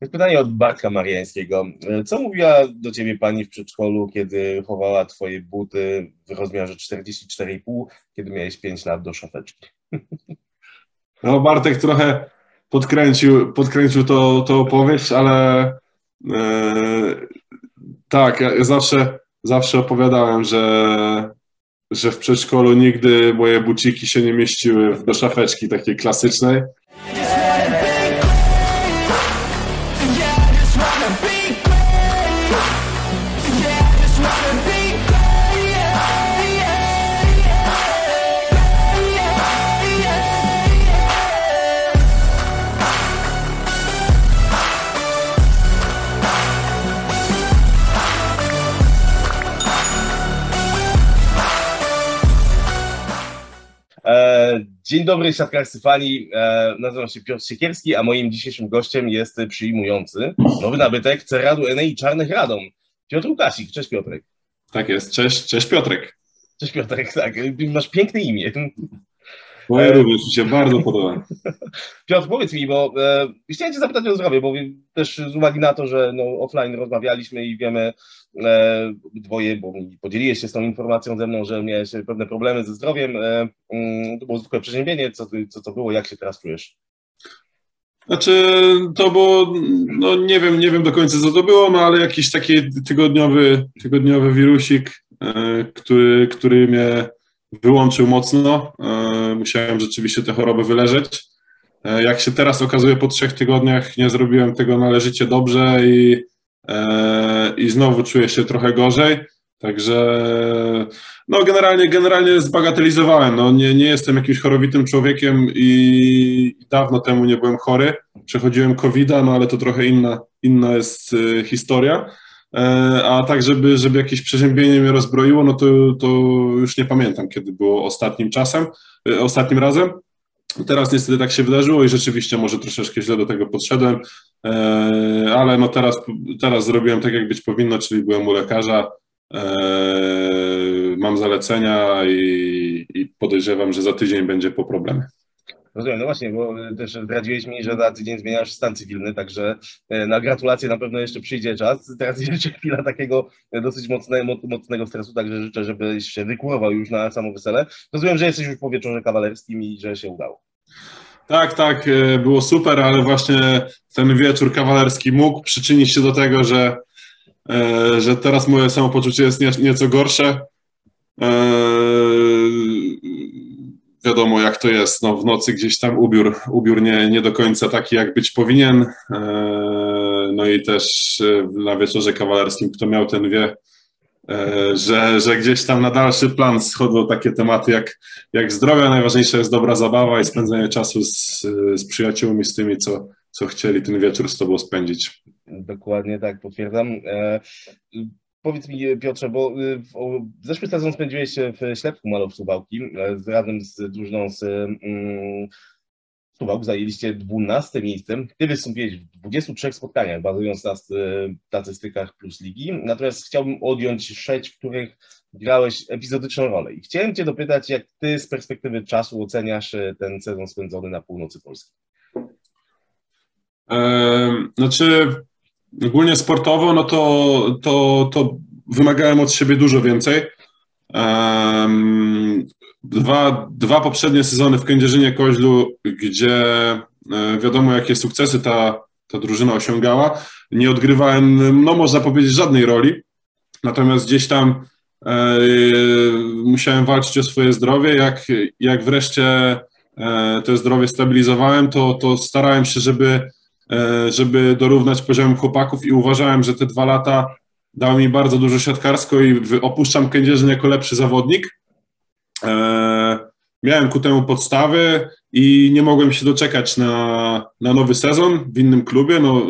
Pytanie od Bartka Mariańskiego. Co mówiła do ciebie pani w przedszkolu, kiedy chowała twoje buty w rozmiarze 44,5, kiedy miałeś 5 lat do szafeczki? No Bartek trochę podkręcił, podkręcił to, to opowieść, ale e, tak, ja zawsze, zawsze opowiadałem, że, że w przedszkolu nigdy moje buciki się nie mieściły do szafeczki takiej klasycznej. Dzień dobry, siatkarscy fani. E, nazywam się Piotr Siekierski, a moim dzisiejszym gościem jest przyjmujący nowy nabytek Cerradu Enei Czarnych Radom. Piotr Łukasik. Cześć Piotrek. Tak jest. Cześć, cześć Piotrek. Cześć Piotrek, tak. Masz piękne imię. Moje również mi się bardzo podoba. Piotr, powiedz mi, bo e, chciałem Cię zapytać o zdrowie, bo też z uwagi na to, że no, offline rozmawialiśmy i wiemy e, dwoje, bo podzieliłeś się z tą informacją ze mną, że miałeś pewne problemy ze zdrowiem. E, mm, to było zwykłe przeziębienie. Co, co to było? Jak się teraz czujesz? Znaczy, to było, no nie wiem, nie wiem do końca co to było, no ale jakiś taki tygodniowy, tygodniowy wirusik, e, który, który mnie wyłączył mocno. E, musiałem rzeczywiście tę chorobę wyleżeć. E, jak się teraz okazuje, po trzech tygodniach nie zrobiłem tego należycie dobrze i, e, i znowu czuję się trochę gorzej. Także no generalnie, generalnie zbagatelizowałem. No, nie, nie jestem jakimś chorowitym człowiekiem i dawno temu nie byłem chory. Przechodziłem covid no ale to trochę inna, inna jest historia. E, a tak, żeby, żeby jakieś przeziębienie mnie rozbroiło, no to, to już nie pamiętam, kiedy było ostatnim czasem, e, ostatnim razem. Teraz niestety tak się wydarzyło i rzeczywiście może troszeczkę źle do tego podszedłem, e, ale no teraz, teraz zrobiłem tak, jak być powinno, czyli byłem u lekarza, mam zalecenia i, i podejrzewam, że za tydzień będzie po problemie. Rozumiem, no właśnie, bo też zdradziłeś mi, że za tydzień zmieniasz stan cywilny, także e, na gratulacje na pewno jeszcze przyjdzie czas. Teraz jeszcze chwila takiego dosyć mocnego, mocnego stresu, także życzę, żebyś się wykurował już na samo wesele. Rozumiem, że jesteś już po wieczorze kawalerskim i że się udało. Tak, tak, e, było super, ale właśnie ten wieczór kawalerski mógł przyczynić się do tego, że, e, że teraz moje samopoczucie jest nieco gorsze wiadomo jak to jest, no, w nocy gdzieś tam ubiór, ubiór nie, nie do końca taki jak być powinien, e, no i też e, na wieczorze kawalerskim, kto miał ten wie, e, że, że gdzieś tam na dalszy plan schodzą takie tematy jak, jak zdrowia, najważniejsza jest dobra zabawa i spędzenie czasu z, z przyjaciółmi, z tymi, co, co chcieli ten wieczór z tobą spędzić. Dokładnie tak, potwierdzam. Powiedz mi, Piotrze, bo y, zeszły sezon spędziłeś w Ślepku Malow Suwałki z, razem z drużyną z mm, Suwałk, zajęliście 12 miejsce. Ty wystąpiłeś w 23 spotkaniach, bazując na statystykach plus ligi. Natomiast chciałbym odjąć sześć, w których grałeś epizodyczną rolę. I chciałem Cię dopytać, jak Ty z perspektywy czasu oceniasz y, ten sezon spędzony na północy Polski? Znaczy, ogólnie sportowo, no to, to, to wymagałem od siebie dużo więcej. Dwa, dwa poprzednie sezony w Kędzierzynie Koźlu, gdzie e, wiadomo, jakie sukcesy ta, ta drużyna osiągała, nie odgrywałem, no można powiedzieć, żadnej roli. Natomiast gdzieś tam e, musiałem walczyć o swoje zdrowie. Jak, jak wreszcie e, to zdrowie stabilizowałem, to, to starałem się, żeby żeby dorównać poziomem chłopaków i uważałem, że te dwa lata dały mi bardzo dużo siatkarsko i opuszczam Kędzierzyn jako lepszy zawodnik. E, miałem ku temu podstawy i nie mogłem się doczekać na, na nowy sezon w innym klubie, no, e,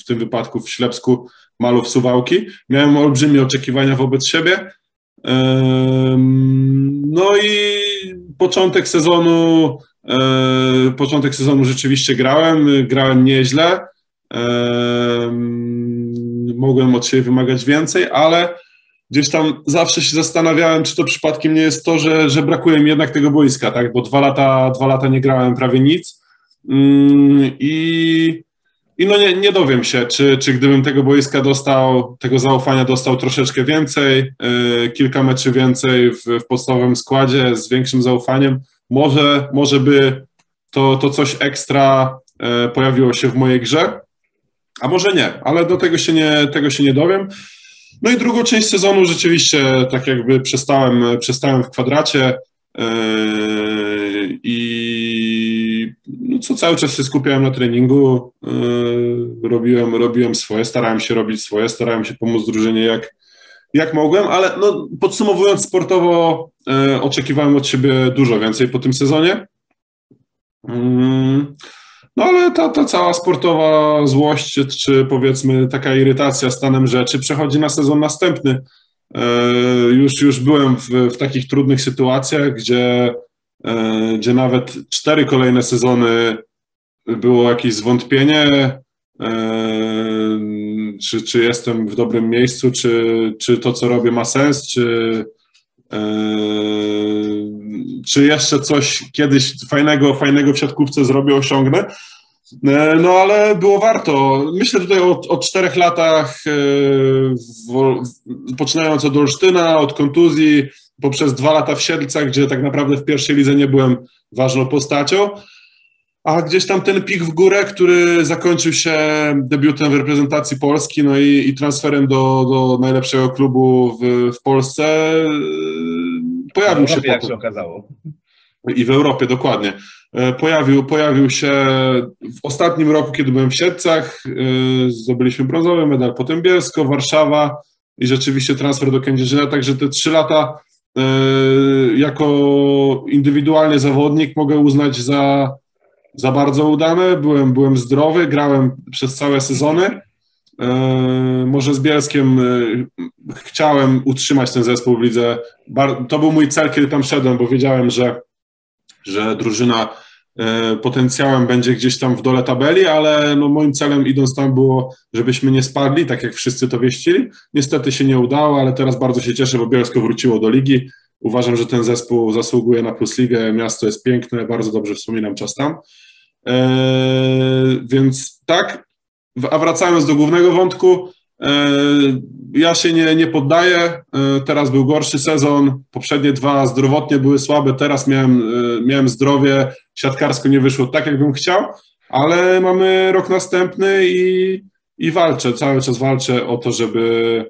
w tym wypadku w Ślepsku Malów Suwałki. Miałem olbrzymie oczekiwania wobec siebie. No i początek sezonu E, początek sezonu rzeczywiście grałem, grałem nieźle. E, mogłem od siebie wymagać więcej, ale gdzieś tam zawsze się zastanawiałem, czy to przypadkiem nie jest to, że, że brakuje mi jednak tego boiska, tak? Bo dwa lata, dwa lata nie grałem prawie nic. Mm, I, i no nie, nie dowiem się, czy, czy gdybym tego boiska dostał, tego zaufania dostał troszeczkę więcej, yy, kilka meczy więcej w, w podstawowym składzie z większym zaufaniem, może, może by to, to coś ekstra yy, pojawiło się w mojej grze, a może nie, ale do tego się nie, tego się nie dowiem. No i drugą część sezonu rzeczywiście tak jakby przestałem, przestałem w kwadracie yy, i no co cały czas się skupiałem na treningu, yy, robiłem, robiłem swoje, starałem się robić swoje, starałem się pomóc drużynie jak, jak mogłem, ale no, podsumowując sportowo, yy, oczekiwałem od siebie dużo więcej po tym sezonie. No ale ta, ta cała sportowa złość, czy powiedzmy taka irytacja stanem rzeczy przechodzi na sezon następny. E, już, już byłem w, w takich trudnych sytuacjach, gdzie, e, gdzie nawet cztery kolejne sezony było jakieś zwątpienie, e, czy, czy jestem w dobrym miejscu, czy, czy to, co robię, ma sens, czy, czy jeszcze coś kiedyś fajnego, fajnego w siatkówce zrobię, osiągnę. E, no ale było warto. Myślę tutaj o, o czterech latach, e, w, poczynając od Olsztyna, od kontuzji, poprzez dwa lata w Siedlcach, gdzie tak naprawdę w pierwszej lidze nie byłem ważną postacią, a gdzieś tam ten pik w górę, który zakończył się debiutem w reprezentacji Polski, no i, i transferem do, do najlepszego klubu w, w Polsce, e, pojawił się jak się okazało. I w Europie, dokładnie. E, pojawił, pojawił się w ostatnim roku, kiedy byłem w Siedcach, e, zdobyliśmy brązowy medal, potem Bielsko, Warszawa i rzeczywiście transfer do Kędzierzyna, także te trzy lata e, jako indywidualny zawodnik mogę uznać za, za bardzo udane. Byłem, byłem zdrowy, grałem przez całe sezony. Może z Bielskiem chciałem utrzymać ten zespół w lidze. To był mój cel, kiedy tam szedłem, bo wiedziałem, że że drużyna e, potencjałem będzie gdzieś tam w dole tabeli, ale no moim celem idąc tam było, żebyśmy nie spadli, tak jak wszyscy to wieścili. Niestety się nie udało, ale teraz bardzo się cieszę, bo Bielsko wróciło do ligi. Uważam, że ten zespół zasługuje na plus ligę. Miasto jest piękne, bardzo dobrze wspominam czas tam. Eee, więc tak, a wracając do głównego wątku, E, ja się nie, nie poddaję. E, teraz był gorszy sezon. Poprzednie dwa zdrowotnie były słabe. Teraz miałem, e, miałem zdrowie. Siatkarsko nie wyszło tak, jakbym chciał, ale mamy rok następny i, i walczę. Cały czas walczę o to, żeby,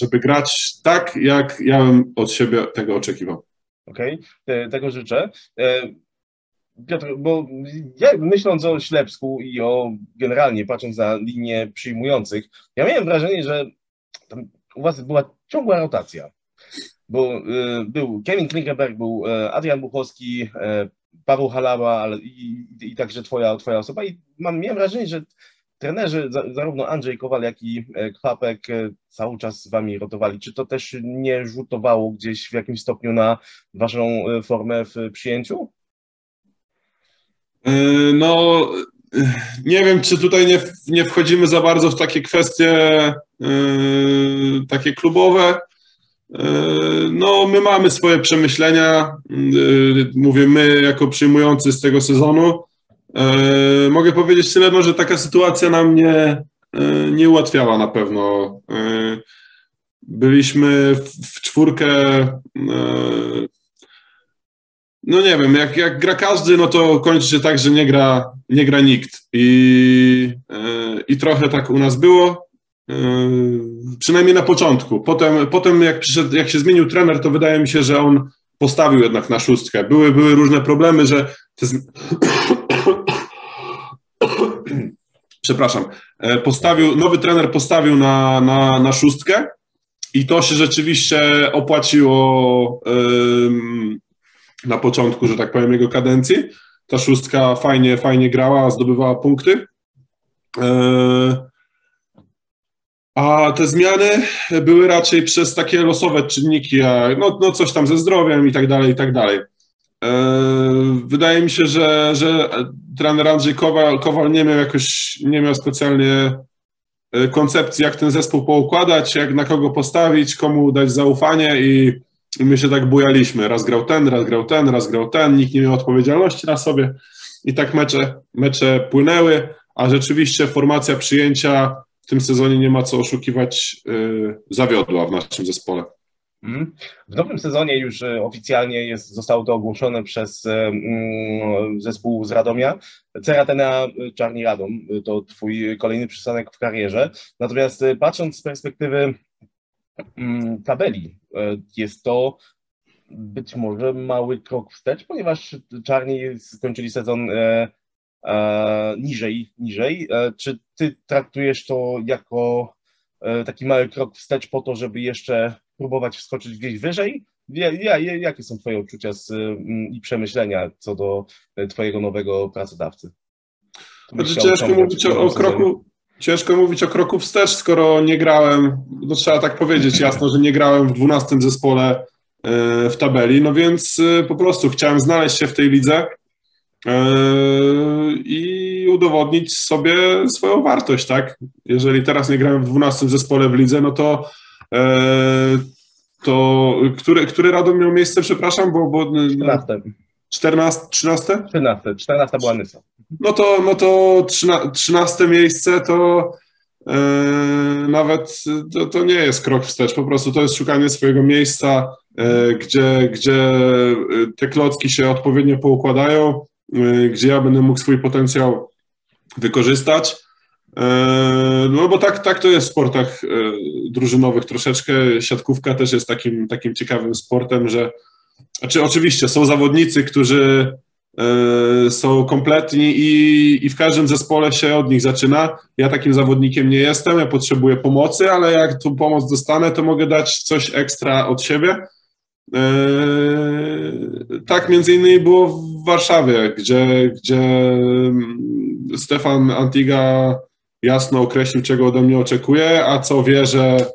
żeby grać tak, jak ja bym od siebie tego oczekiwał. Okej, okay. tego życzę. Piotr, bo ja myśląc o Ślepsku i o generalnie patrząc na linię przyjmujących, ja miałem wrażenie, że u was była ciągła rotacja. Bo był Kevin Klinkenberg, był Adrian Buchowski, Paweł Halaba ale i, i, także twoja, twoja osoba i mam, miałem wrażenie, że trenerzy, zarówno Andrzej Kowal, jak i Kwapek cały czas z wami rotowali. Czy to też nie rzutowało gdzieś w jakimś stopniu na waszą formę w przyjęciu? E, no, nie wiem, czy tutaj nie, nie wchodzimy za bardzo w takie kwestie takie klubowe. No, my mamy swoje przemyślenia. Mówię my, jako przyjmujący z tego sezonu. Mogę powiedzieć tyle, no, że taka sytuacja nam nie, nie ułatwiała na pewno. Byliśmy w, czwórkę no nie wiem, jak, jak gra każdy, no to kończy się tak, że nie gra, nie gra nikt. I, I trochę tak u nas było, przynajmniej na początku. Potem, potem jak, przyszedł, jak się zmienił trener, to wydaje mi się, że on postawił jednak na szóstkę. Były, były różne problemy, że te. Przepraszam. E, postawił, nowy trener postawił na, na, na szóstkę i to się rzeczywiście opłaciło. Na początku, że tak powiem, jego kadencji. Ta szóstka fajnie, fajnie grała, zdobywała punkty. E, a te zmiany były raczej przez takie losowe czynniki, jak no, no coś tam ze zdrowiem i tak dalej, i tak dalej. E, wydaje mi się, że, że trener Andrzej Kowal, Kowal nie miał jakoś, nie miał specjalnie e, koncepcji, jak ten zespół poukładać, jak na kogo postawić, komu dać zaufanie i i my się tak bujaliśmy. Raz grał ten, raz grał ten, raz grał ten, nikt nie miał odpowiedzialności na sobie. I tak mecze, mecze płynęły, a rzeczywiście formacja przyjęcia w tym sezonie nie ma co oszukiwać, zawiodła w naszym zespole. Mhm. W nowym sezonie już e, oficjalnie jest, zostało to ogłoszone przez e, zespół z Radomia. Ceratena e, Czarni Radom to twój kolejny przystanek w karierze. Natomiast patrząc z perspektywy tabeli, jest to być może mały krok wstecz, ponieważ Czarni skończyli sezon niżej, niżej. Czy ty traktujesz to jako taki mały krok wstecz po to, żeby jeszcze próbować wskoczyć gdzieś wyżej? Ja, ja, jakie są Twoje uczucia z, mm, i przemyślenia co do e, Twojego nowego pracodawcy? Znaczy, ciężko mówić o, o kroku. Ciężko mówić o kroku wstecz, skoro nie grałem, no trzeba tak powiedzieć jasno, że nie grałem w 12 zespole e, w tabeli, no więc e, po prostu chciałem znaleźć się w tej lidze i udowodnić sobie swoją wartość, tak? Jeżeli teraz nie grałem w 12 zespole w lidze, no to to który, który Radom miał miejsce, przepraszam, bo... bo 14. 14, 13? 13, 14 była Nysa. No to, no to 13 miejsce to e, nawet to, to, nie jest krok wstecz, po prostu to jest szukanie swojego miejsca, e, gdzie, gdzie te klocki się odpowiednio poukładają, e, gdzie ja będę mógł swój potencjał wykorzystać. E, no bo tak, tak to jest w sportach e, drużynowych troszeczkę. Siatkówka też jest takim, takim ciekawym sportem, że znaczy oczywiście są zawodnicy, którzy e, są kompletni i, i w każdym zespole się od nich zaczyna. Ja takim zawodnikiem nie jestem, ja potrzebuję pomocy, ale jak tu pomoc dostanę, to mogę dać coś ekstra od siebie. Tak między innymi było w Warszawie, gdzie, gdzie mm, Stefan Antiga jasno określił, czego ode mnie oczekuje, a co wie, że,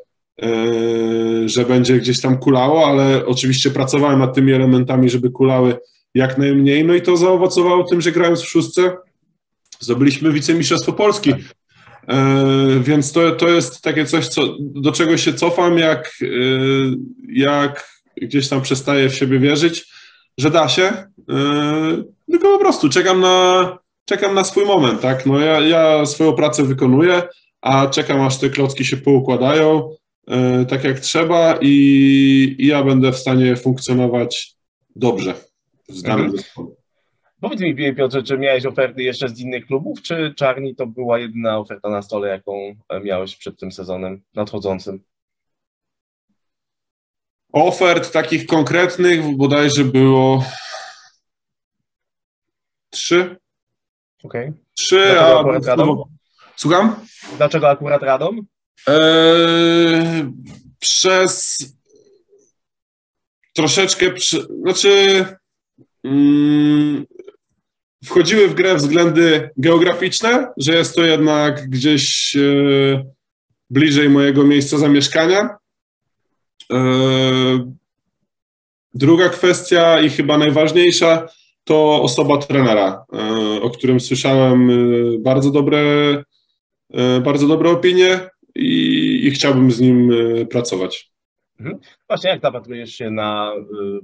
yy, że będzie gdzieś tam kulało, ale oczywiście pracowałem nad tymi elementami, żeby kulały jak najmniej, no i to zaowocowało tym, że grając w szóstce zdobyliśmy wicemistrzostwo Polski. Yy, więc to, to jest takie coś, co, do czego się cofam, jak, yy, jak gdzieś tam przestaję w siebie wierzyć, że da się. Tylko po prostu czekam na, czekam na swój moment, tak? No ja, ja swoją pracę wykonuję, a czekam aż te klocki się poukładają yy, tak jak trzeba i, i, ja będę w stanie funkcjonować dobrze z danym mhm. zespołem. Powiedz mi, Piotrze, czy miałeś oferty jeszcze z innych klubów, czy Czarni to była jedyna oferta na stole, jaką miałeś przed tym sezonem nadchodzącym? Ofert takich konkretnych bodajże było trzy. Okay. Trzy, a... Słucham? Dlaczego akurat Radom? Eee, przez troszeczkę, przy, znaczy mm, wchodziły w grę względy geograficzne, że jest to jednak gdzieś e, bliżej mojego miejsca zamieszkania. E, druga kwestia i chyba najważniejsza, to osoba trenera, e, o którym słyszałem e, bardzo dobre, e, bardzo dobre opinie i, i chciałbym z nim pracować. Mhm. Właśnie jak zapatrujesz się na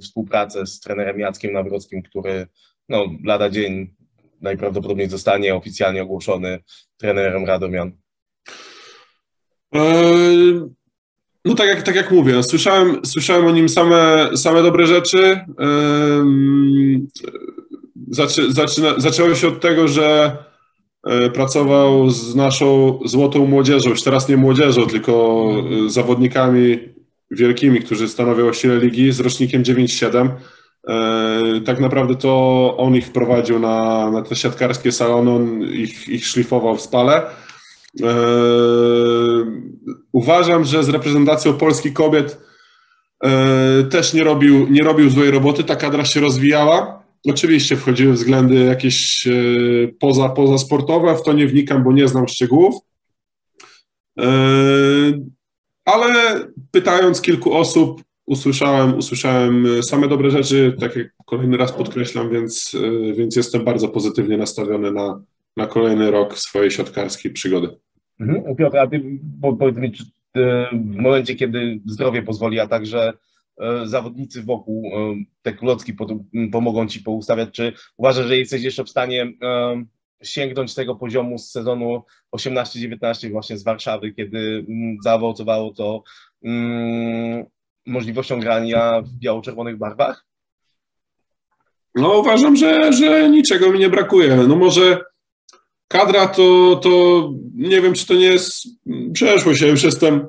współpracę z trenerem Jackiem Nawrockim, który no, lada dzień najprawdopodobniej zostanie oficjalnie ogłoszony trenerem Radomian? No tak jak, tak jak mówię, słyszałem, słyszałem o nim same, same dobre rzeczy. Zaczę, zaczyna, zaczęło się od tego, że e, pracował z naszą złotą młodzieżą, już teraz nie młodzieżą, tylko e, zawodnikami wielkimi, którzy stanowią sile ligi z rocznikiem 9-7. E, tak naprawdę to on ich wprowadził na, na te siatkarskie salony, on ich, ich szlifował w spale. Uważam, że z reprezentacją Polski kobiet też nie robił, nie robił złej roboty. Ta kadra się rozwijała. Oczywiście wchodziły względy jakieś e, poza, sportowe, w to nie wnikam, bo nie znam szczegółów. E, ale pytając kilku osób, usłyszałem, usłyszałem same dobre rzeczy, tak jak kolejny raz podkreślam, więc, e, więc jestem bardzo pozytywnie nastawiony na, na kolejny rok swojej siatkarskiej przygody. Mhm. Piotr, a ty powiedz mi, czy w momencie, kiedy zdrowie pozwoli, a także E, zawodnicy wokół e, te klocki pomogą ci poustawiać? Czy uważasz, że jesteś jeszcze w stanie e, sięgnąć tego poziomu z sezonu 18-19 właśnie z Warszawy, kiedy mm, zaowocowało to mm, możliwością grania w biało-czerwonych barwach? No uważam, że, że niczego mi nie brakuje. No może kadra to, to nie wiem, czy to nie jest przeszłość. Ja już jestem,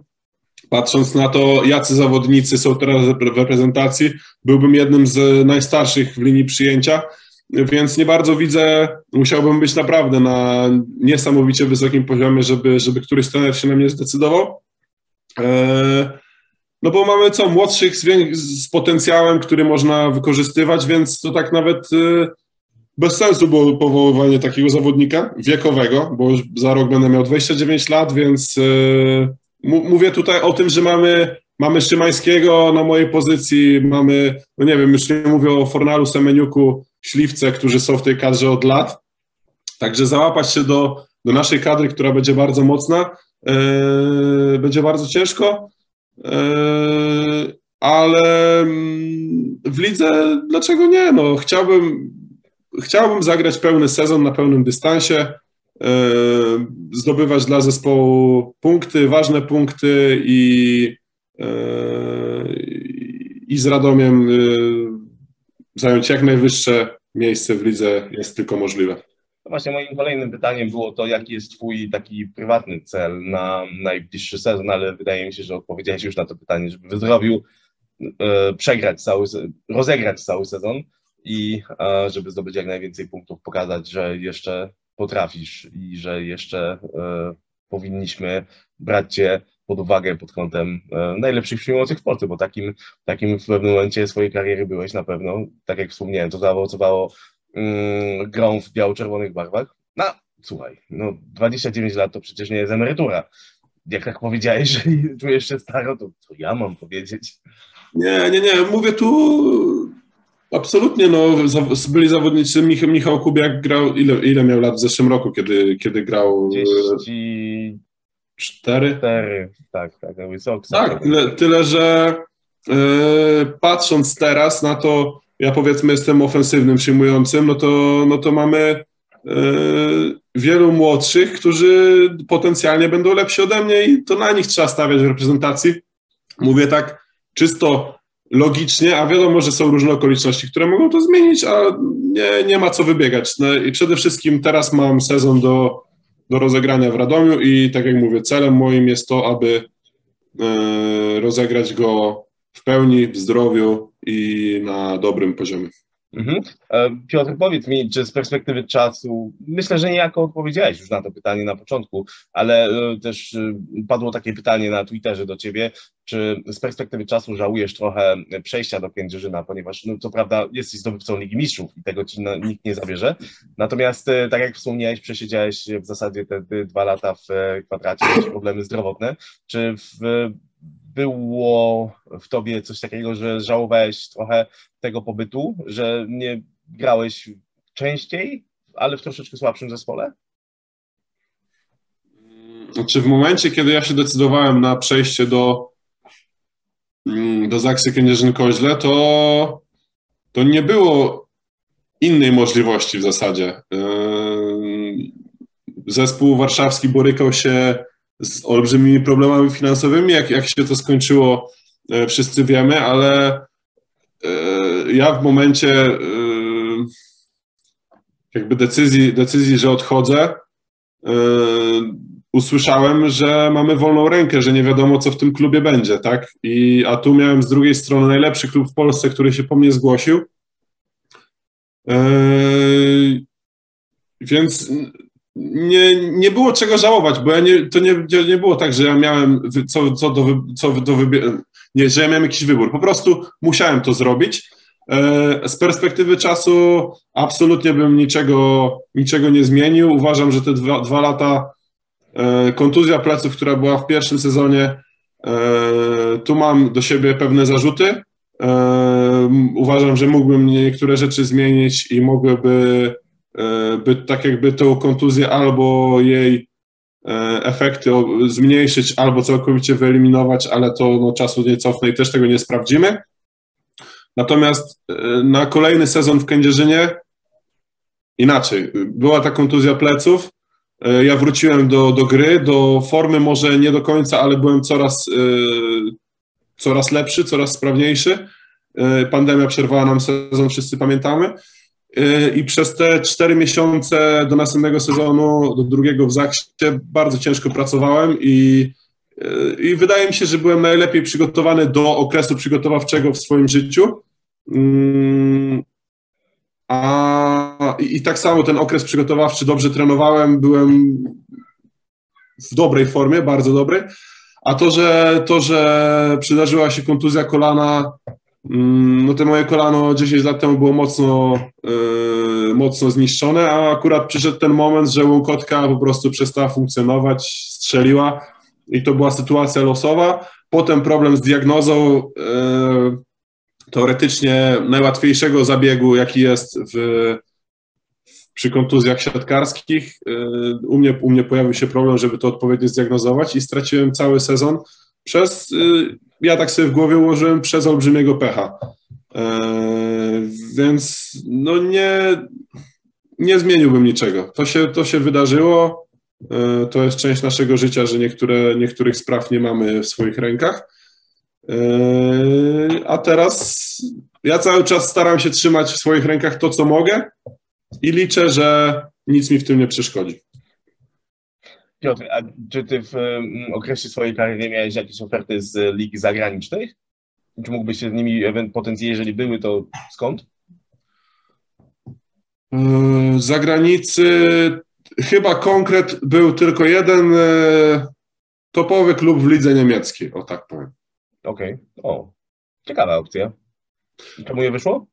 patrząc na to, jacy zawodnicy są teraz w reprezentacji, byłbym jednym z najstarszych w linii przyjęcia, więc nie bardzo widzę, musiałbym być naprawdę na niesamowicie wysokim poziomie, żeby, żeby któryś trener się na mnie zdecydował. Eee, no bo mamy co, młodszych z, z, potencjałem, który można wykorzystywać, więc to tak nawet y, bez sensu było powoływanie takiego zawodnika wiekowego, bo już za rok będę miał 29 lat, więc y, mówię tutaj o tym, że mamy, mamy Szymańskiego na mojej pozycji, mamy, no nie wiem, już nie mówię o Fornalu, Semeniuku, Śliwce, którzy są w tej kadrze od lat, także załapać się do, do naszej kadry, która będzie bardzo mocna, yy, będzie bardzo ciężko, Yy, ale mm, w lidze dlaczego nie? No, chciałbym, chciałbym zagrać pełny sezon na pełnym dystansie, yy, zdobywać dla zespołu punkty, ważne punkty i, yy, i z Radomiem zająć jak najwyższe miejsce w lidze jest tylko możliwe. No właśnie moim kolejnym pytaniem było to, jaki jest Twój taki prywatny cel na najbliższy sezon, ale wydaje mi się, że odpowiedziałeś już na to pytanie, żeby wyzdrowił, e, przegrać cały, rozegrać cały sezon i e, żeby zdobyć jak najwięcej punktów, pokazać, że jeszcze potrafisz i że jeszcze e, powinniśmy brać Cię pod uwagę pod kątem najlepszych przyjmujących w Polsce, bo takim, takim w pewnym momencie swojej kariery byłeś na pewno, tak jak wspomniałem, to zaowocowało yy, grą w biało-czerwonych barwach. No, słuchaj, no 29 lat to przecież nie jest emerytura. Jak tak powiedziałeś, że czujesz się staro, to co ja mam powiedzieć? Nie, nie, nie, mówię tu absolutnie, no byli zawodnicy, Michał, Kubiak grał, ile, ile miał lat w zeszłym roku, kiedy, kiedy grał? 34? Cztery, tak, tak, wysoko. Tak, tyle, tyle że yy, patrząc teraz na to, ja powiedzmy jestem ofensywnym przyjmującym, no to, no to mamy e, wielu młodszych, którzy potencjalnie będą lepsi ode mnie i to na nich trzeba stawiać w reprezentacji. Mówię tak czysto logicznie, a wiadomo, że są różne okoliczności, które mogą to zmienić, a nie, nie ma co wybiegać. No i przede wszystkim teraz mam sezon do, do rozegrania w Radomiu i tak jak mówię, celem moim jest to, aby e, rozegrać go w pełni, w zdrowiu i na dobrym poziomie. Mhm. E, Piotr, powiedz mi, czy z perspektywy czasu, myślę, że niejako odpowiedziałeś już na to pytanie na początku, ale e, też e, padło takie pytanie na Twitterze do ciebie, czy z perspektywy czasu żałujesz trochę przejścia do Kędzierzyna, ponieważ no, co prawda jesteś zdobywcą Ligi Mistrzów i tego ci nikt nie zabierze, natomiast tak jak wspomniałeś, przesiedziałeś w zasadzie te dwa lata w kwadracie, problemy zdrowotne, czy w było w tobie coś takiego, że żałowałeś trochę tego pobytu, że nie grałeś częściej, ale w troszeczkę słabszym zespole? Znaczy w momencie, kiedy ja się decydowałem na przejście do, mm, do Zaksy Kędzierzyn-Koźle, to, to nie było innej możliwości w zasadzie. Yy, zespół warszawski borykał się z olbrzymimi problemami finansowymi. Jak, jak się to skończyło, e, wszyscy wiemy, ale e, ja w momencie e, jakby decyzji, decyzji że odchodzę, usłyszałem, że mamy wolną rękę, że nie wiadomo, co w tym klubie będzie, tak? I, a tu miałem z drugiej strony najlepszy klub w Polsce, który się po mnie zgłosił. Więc nie, nie było czego żałować, bo ja nie, to nie, nie było tak, że ja miałem co, co do, co do nie, że ja miałem jakiś wybór. Po prostu musiałem to zrobić. E, z perspektywy czasu absolutnie bym niczego, niczego nie zmienił. Uważam, że te dwa, dwa lata e, kontuzja pleców, która była w pierwszym sezonie, e, tu mam do siebie pewne zarzuty. Uważam, że mógłbym niektóre rzeczy zmienić i mogłyby by tak jakby tą kontuzję albo jej e, efekty zmniejszyć, albo całkowicie wyeliminować, ale to no, czasu nie cofnę i też tego nie sprawdzimy. Natomiast e, na kolejny sezon w Kędzierzynie inaczej. Była ta kontuzja pleców, e, ja wróciłem do, do gry, do formy może nie do końca, ale byłem coraz, e, coraz lepszy, coraz sprawniejszy. Pandemia przerwała nam sezon, wszyscy pamiętamy. I przez te cztery miesiące do następnego sezonu, do drugiego w Zaksie, bardzo ciężko pracowałem i, i wydaje mi się, że byłem najlepiej przygotowany do okresu przygotowawczego w swoim życiu. Mm, a, i, I tak samo ten okres przygotowawczy dobrze trenowałem, byłem w dobrej formie, bardzo dobrej. A to, że, to, że przydarzyła się kontuzja kolana, no to moje kolano 10 lat temu było mocno, yy, mocno zniszczone, a akurat przyszedł ten moment, że łąkotka po prostu przestała funkcjonować, strzeliła i to była sytuacja losowa. Potem problem z diagnozą. Yy, teoretycznie najłatwiejszego zabiegu, jaki jest w, przy kontuzjach siatkarskich. Y, u mnie, u mnie pojawił się problem, żeby to odpowiednio zdiagnozować i straciłem cały sezon przez, y, ja tak sobie w głowie ułożyłem, przez olbrzymiego pecha. Y, więc no nie, nie zmieniłbym niczego. To się, to się wydarzyło. To jest część naszego życia, że niektóre, niektórych spraw nie mamy w swoich rękach. Yy, a teraz ja cały czas staram się trzymać w swoich rękach to, co mogę i liczę, że nic mi w tym nie przeszkodzi. Piotr, a czy ty w mm, okresie swojej kariery miałeś jakieś oferty z lig zagranicznych? Czy mógłbyś się z nimi potencjalnie, jeżeli były, to skąd? Yy, z zagranicy chyba konkret był tylko jeden yy, topowy klub w lidze niemieckiej, o tak powiem. Okej. Okay. O, ciekawa opcja. Czemu nie wyszło?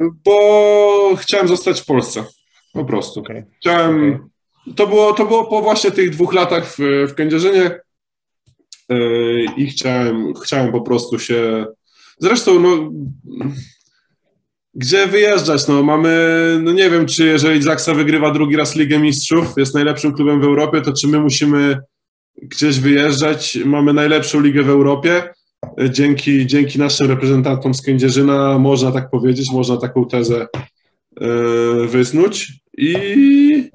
Bo chciałem zostać w Polsce. Po prostu. Okay. Chciałem. Okay. To, było, to było po właśnie tych dwóch latach w, w Kędzierzynie yy, i chciałem, chciałem po prostu się. Zresztą, no. Gdzie wyjeżdżać? No, mamy, no nie wiem, czy jeżeli Zaksa wygrywa drugi raz Ligę Mistrzów, jest najlepszym klubem w Europie, to czy my musimy gdzieś wyjeżdżać. Mamy najlepszą ligę w Europie. Dzięki, dzięki naszym reprezentantom z Kędzierzyna można tak powiedzieć, można taką tezę e, wysnuć i,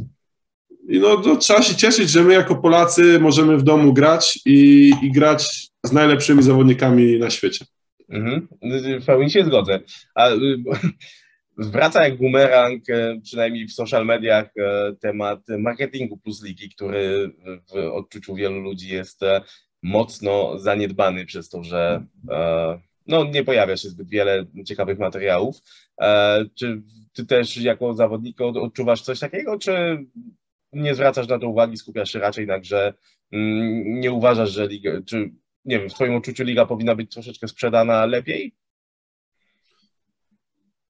i no, to trzeba się cieszyć, że my jako Polacy możemy w domu grać i, i grać z najlepszymi zawodnikami na świecie. Mhm. W pełni się zgodzę. A, wraca jak bumerang, e, przynajmniej w social mediach, e, temat marketingu plus ligi, który w odczuciu wielu ludzi jest e, mocno zaniedbany przez to, że no, nie pojawia się zbyt wiele ciekawych materiałów. Czy ty też jako zawodnik odczuwasz coś takiego, czy nie zwracasz na to uwagi, skupiasz się raczej na grze, mm, nie uważasz, że liga, czy nie wiem, w twoim odczuciu liga powinna być troszeczkę sprzedana lepiej?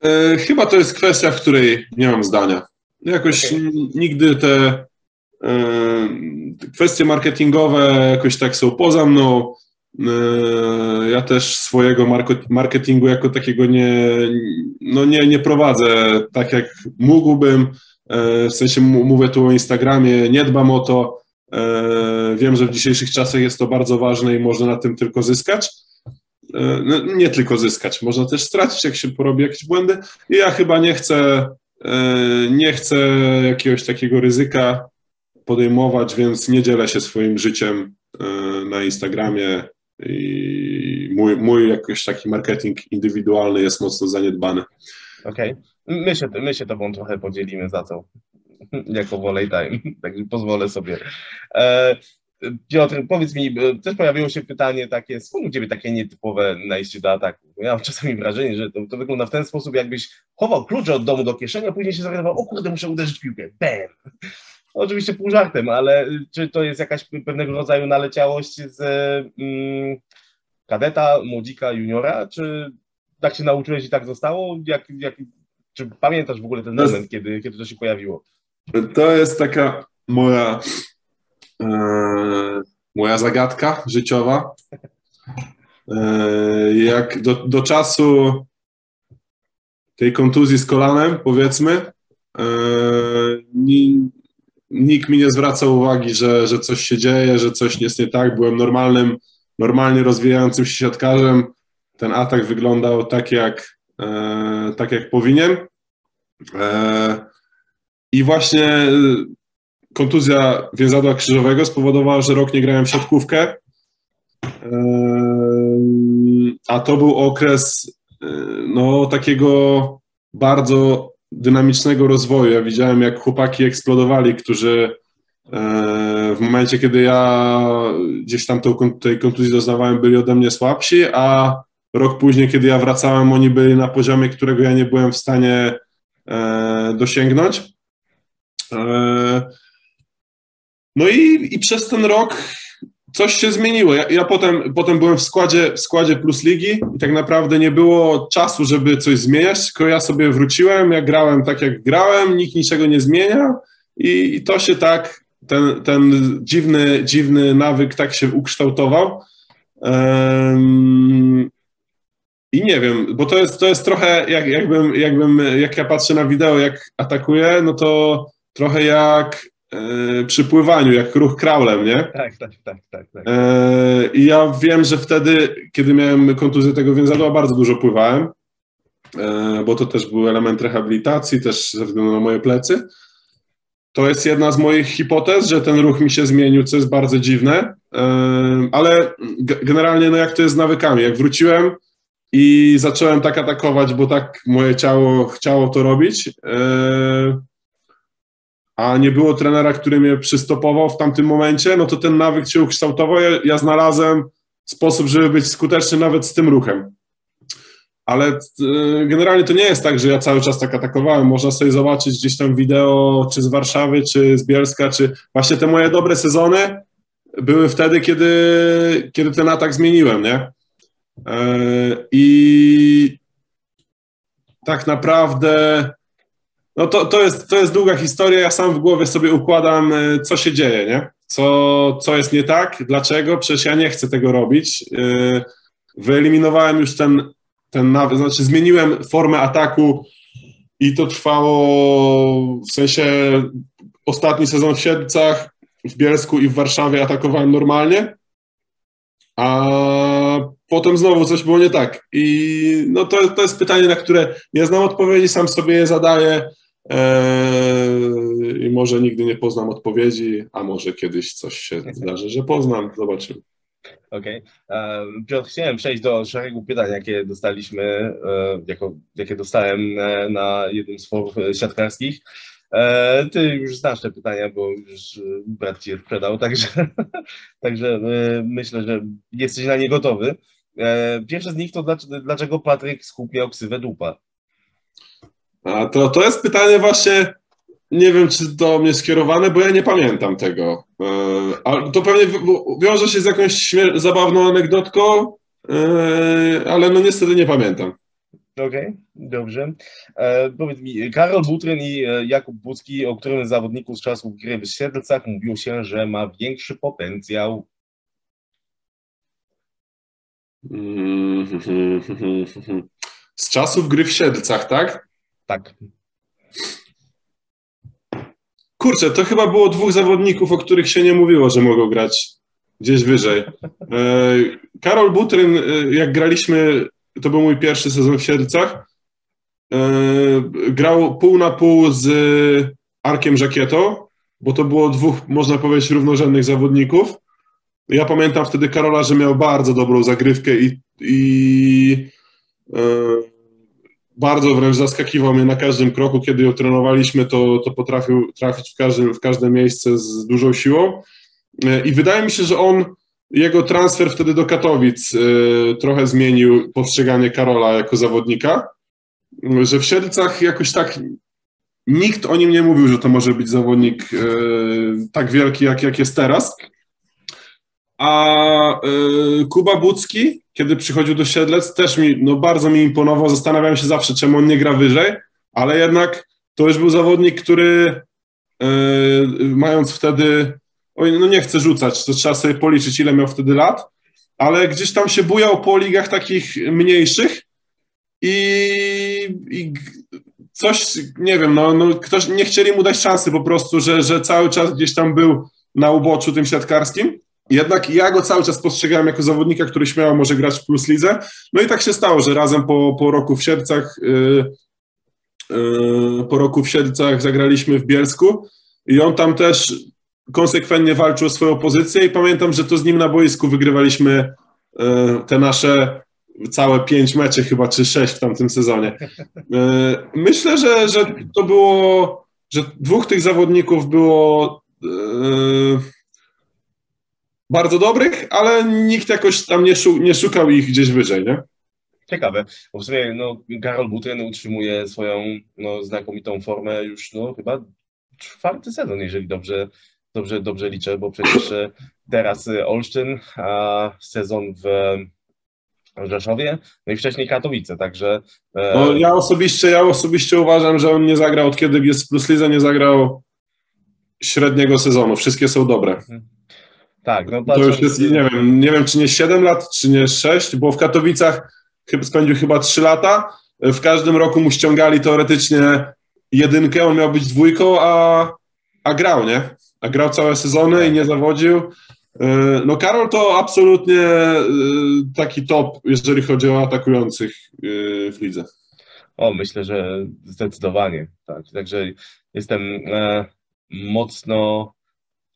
E, chyba to jest kwestia, w której nie mam zdania. Jakoś okay. nigdy te e, kwestie marketingowe jakoś tak są poza mną. E, ja też swojego marketingu jako takiego nie, no nie, nie prowadzę tak, jak mógłbym. W sensie mówię tu o Instagramie, nie dbam o to. Wiem, że w dzisiejszych czasach jest to bardzo ważne i można na tym tylko zyskać. E, no, nie tylko zyskać, można też stracić, jak się porobi jakieś błędy. I ja chyba nie chcę, e, nie chcę jakiegoś takiego ryzyka podejmować, więc nie dzielę się swoim życiem e, na Instagramie i mój, mój jakiś taki marketing indywidualny jest mocno zaniedbany. Okej. Okay. My się, my się tobą trochę podzielimy za to, jako Volley Time, także pozwolę sobie. Piotr, powiedz mi, też pojawiło się pytanie takie, skąd u Ciebie takie nietypowe najście do ataku? Ja mam czasami wrażenie, że to, to, wygląda w ten sposób, jakbyś chował klucze od domu do kieszeni, a później się zorientował, o kurde, muszę uderzyć piłkę. Bam! Oczywiście pół żartem, ale czy to jest jakaś pewnego rodzaju naleciałość z mm, kadeta, młodzika, juniora, czy tak się nauczyłeś i tak zostało? Jak, jak, czy pamiętasz w ogóle ten moment, kiedy, kiedy to się pojawiło? To jest taka moja E, moja zagadka życiowa. E, jak do, do czasu tej kontuzji z kolanem, powiedzmy, e, nikt mi nie zwracał uwagi, że, że coś się dzieje, że coś jest nie tak. Byłem normalnym, normalnie rozwijającym się siatkarzem. Ten atak wyglądał tak, jak, tak jak powinien. I właśnie kontuzja więzadła krzyżowego spowodowała, że rok nie grałem w siatkówkę. A to był okres no, takiego bardzo dynamicznego rozwoju. Ja widziałem, jak chłopaki eksplodowali, którzy w momencie, kiedy ja gdzieś tam tej kontuzji doznawałem, byli ode mnie słabsi, a rok później, kiedy ja wracałem, oni byli na poziomie, którego ja nie byłem w stanie e, dosięgnąć. E, no i, i przez ten rok coś się zmieniło. Ja, ja, potem, potem byłem w składzie, w składzie Plus Ligi i tak naprawdę nie było czasu, żeby coś zmieniać, tylko ja sobie wróciłem, ja grałem tak jak grałem, nikt niczego nie zmienia i, i to się tak, ten, ten dziwny, dziwny nawyk tak się ukształtował. Um, i nie wiem, bo to jest, to jest trochę, jak, jakbym, jakbym, jak ja patrzę na wideo, jak atakuje, no to trochę jak e, przy pływaniu, jak ruch kraulem, nie? Tak, tak, tak, tak. tak. E, I ja wiem, że wtedy, kiedy miałem kontuzję tego więzadła, bardzo dużo pływałem, e, bo to też był element rehabilitacji, też ze względu na moje plecy. To jest jedna z moich hipotez, że ten ruch mi się zmienił, co jest bardzo dziwne, e, ale generalnie, no jak to jest z nawykami, jak wróciłem, i zacząłem tak atakować, bo tak moje ciało chciało to robić. E, a nie było trenera, który mnie przystopował w tamtym momencie, no to ten nawyk się ukształtował. Ja, ja znalazłem sposób, żeby być skuteczny nawet z tym ruchem. Ale e, generalnie to nie jest tak, że ja cały czas tak atakowałem. Można sobie zobaczyć gdzieś tam wideo, czy z Warszawy, czy z Bielska, czy właśnie te moje dobre sezony były wtedy, kiedy, kiedy ten atak zmieniłem, nie? E, I tak naprawdę no to, to, jest, to jest długa historia. Ja sam w głowie sobie układam, e, co się dzieje, nie? Co, co jest nie tak, dlaczego? Przecież ja nie chcę tego robić. E, wyeliminowałem już ten, ten znaczy zmieniłem formę ataku i to trwało w sensie ostatni sezon w Siedlcach, w Bielsku i w Warszawie atakowałem normalnie, a potem znowu coś było nie tak. I no to, to jest pytanie, na które nie znam odpowiedzi, sam sobie je zadaję eee, i może nigdy nie poznam odpowiedzi, a może kiedyś coś się zdarzy, że poznam, zobaczymy. Okej. Okay. Piotr, chciałem przejść do szeregu pytań, jakie dostaliśmy, e, jako, jakie dostałem e, na jednym z forów siatkarskich. E, ty już znasz te pytania, bo już brat ci je sprzedał, także, także myślę, że jesteś na nie gotowy. E, pierwsze z nich to dlaczego Patryk Skup miał ksywę dupa? A to, to jest pytanie właśnie, nie wiem czy do mnie skierowane, bo ja nie pamiętam tego. E, ale to pewnie wiąże się z jakąś zabawną anegdotką, e, ale no niestety nie pamiętam. Okej, okay, dobrze. E, powiedz mi, Karol Butryn i Jakub Bucki, o którym zawodniku z czasów gry w Siedlcach mówiło się, że ma większy potencjał z czasów gry w Siedlcach, tak? Tak. Kurczę, to chyba było dwóch zawodników, o których się nie mówiło, że mogą grać gdzieś wyżej. E, Karol Butryn, e, jak graliśmy, to był mój pierwszy sezon w Siedlcach, e, grał pół na pół z Arkiem Żakietą, bo to było dwóch, można powiedzieć, równorzędnych zawodników. Ja pamiętam wtedy Karola, że miał bardzo dobrą zagrywkę i, i e, bardzo wręcz zaskakiwał mnie na każdym kroku. Kiedy ją trenowaliśmy, to, to potrafił trafić w, każdym, w każde miejsce z dużą siłą. E, I wydaje mi się, że on, jego transfer wtedy do Katowic e, trochę zmienił postrzeganie Karola jako zawodnika, że w Siedlcach jakoś tak nikt o nim nie mówił, że to może być zawodnik tak wielki, jak, jak jest teraz. A y, Kuba Bucki, kiedy przychodził do Siedlec, też mi, no bardzo mi imponował. Zastanawiałem się zawsze, czemu on nie gra wyżej, ale jednak to już był zawodnik, który y, mając wtedy, oj, no nie chcę rzucać, to trzeba sobie policzyć, ile miał wtedy lat, ale gdzieś tam się bujał po ligach takich mniejszych i, i coś, nie wiem, no, no ktoś, nie chcieli mu dać szansy po prostu, że, że cały czas gdzieś tam był na uboczu tym siatkarskim jednak ja go cały czas postrzegałem jako zawodnika, który śmiało może grać w Plus Lidze. No i tak się stało, że razem po, po roku w Sierpcach yy, po roku w Siedlcach zagraliśmy w Bielsku i on tam też konsekwentnie walczył o swoją pozycję i pamiętam, że to z nim na boisku wygrywaliśmy te nasze całe pięć meczy chyba, czy sześć w tamtym sezonie. Myślę, że, że to było, że dwóch tych zawodników było bardzo dobrych, ale nikt jakoś tam nie, szu nie szukał ich gdzieś wyżej, nie? Ciekawe, bo w sumie no, Karol Butren utrzymuje swoją no, znakomitą formę już no, chyba czwarty sezon, jeżeli dobrze, dobrze, dobrze liczę, bo przecież e, teraz e, Olsztyn, a sezon w Rzeszowie, no i wcześniej Katowice, także... E... No, ja, osobiście, ja osobiście uważam, że on nie zagrał, od kiedy jest Plus Lidze, nie zagrał średniego sezonu. Wszystkie są dobre. Tak, no To już jest, nie wiem, nie wiem, czy nie 7 lat, czy nie 6, bo w Katowicach spędził chyba 3 lata. W każdym roku mu ściągali teoretycznie jedynkę, on miał być dwójką, a, a grał, nie? A grał całe sezony i nie zawodził. E, no Karol to absolutnie e, taki top, jeżeli chodzi o atakujących e, w lidze. O, myślę, że zdecydowanie. Tak. Także jestem mocno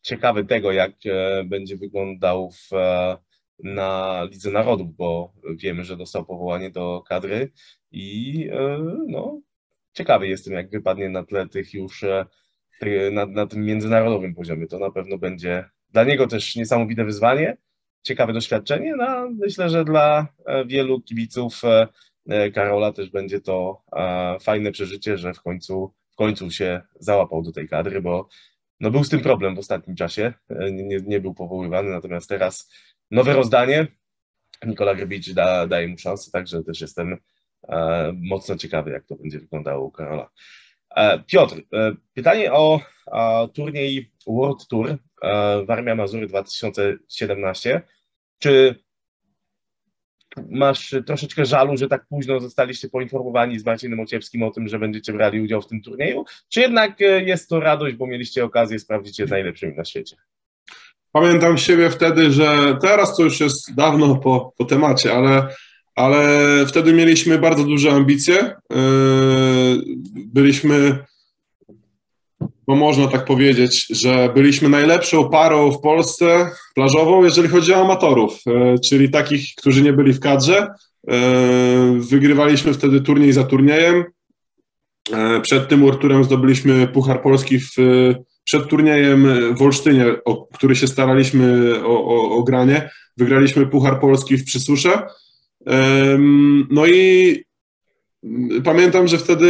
ciekawy tego, jak e, będzie wyglądał w, e, na Lidze Narodów, bo wiemy, że dostał powołanie do kadry i e, no, ciekawy jestem, jak wypadnie na tle tych już na, na tym międzynarodowym poziomie. To na pewno będzie dla niego też niesamowite wyzwanie, ciekawe doświadczenie. No, myślę, że dla wielu kibiców Karola też będzie to fajne przeżycie, że w końcu, w końcu się załapał do tej kadry, bo no był z tym problem w ostatnim czasie, e, nie, nie był powoływany, natomiast teraz nowe rozdanie, Nikola Grbicz da, daje mu szansę, także też jestem e, mocno ciekawy, jak to będzie wyglądało u Karola. E, Piotr, e, pytanie o turniej World Tour e, Warmia Mazury 2017. Czy masz troszeczkę żalu, że tak późno zostaliście poinformowani z Marcinem Ociewskim o tym, że będziecie brali udział w tym turnieju? Czy jednak e, jest to radość, bo mieliście okazję sprawdzić się z najlepszymi na świecie? Pamiętam siebie wtedy, że teraz to już jest dawno po, po temacie, ale, ale wtedy mieliśmy bardzo duże ambicje. E, byliśmy bo można tak powiedzieć, że byliśmy najlepszą parą w Polsce plażową, jeżeli chodzi o amatorów, e, czyli takich, którzy nie byli w kadrze. E, wygrywaliśmy wtedy turniej za turniejem. E, przed tym Urturem zdobyliśmy Puchar Polski w, przed turniejem w Olsztynie, o który się staraliśmy o, o, o granie. Wygraliśmy Puchar Polski w Przysusze. No i pamiętam, że wtedy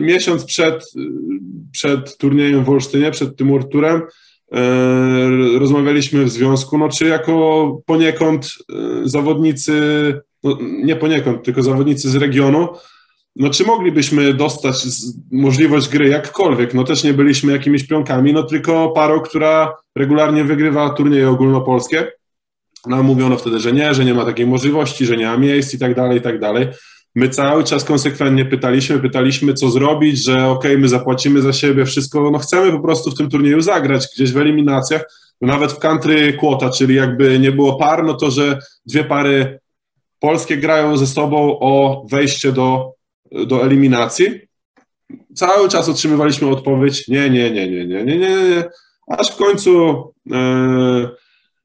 miesiąc przed, przed turniejem w Olsztynie, przed tym Urturem, e, rozmawialiśmy w związku, no czy jako poniekąd e, zawodnicy, no nie poniekąd, tylko zawodnicy z regionu, no czy moglibyśmy dostać możliwość gry jakkolwiek, no też nie byliśmy jakimiś pionkami, no tylko parą, która regularnie wygrywa turnieje ogólnopolskie, no mówiono wtedy, że nie, że nie ma takiej możliwości, że nie ma miejsc i tak dalej, i tak dalej my cały czas konsekwentnie pytaliśmy, pytaliśmy, co zrobić, że ok, my zapłacimy za siebie wszystko, no chcemy po prostu w tym turnieju zagrać, gdzieś w eliminacjach, no nawet w country quota, czyli jakby nie było par, no to, że dwie pary polskie grają ze sobą o wejście do, do eliminacji, cały czas otrzymywaliśmy odpowiedź nie, nie, nie, nie, nie, nie, nie, nie. aż w końcu e,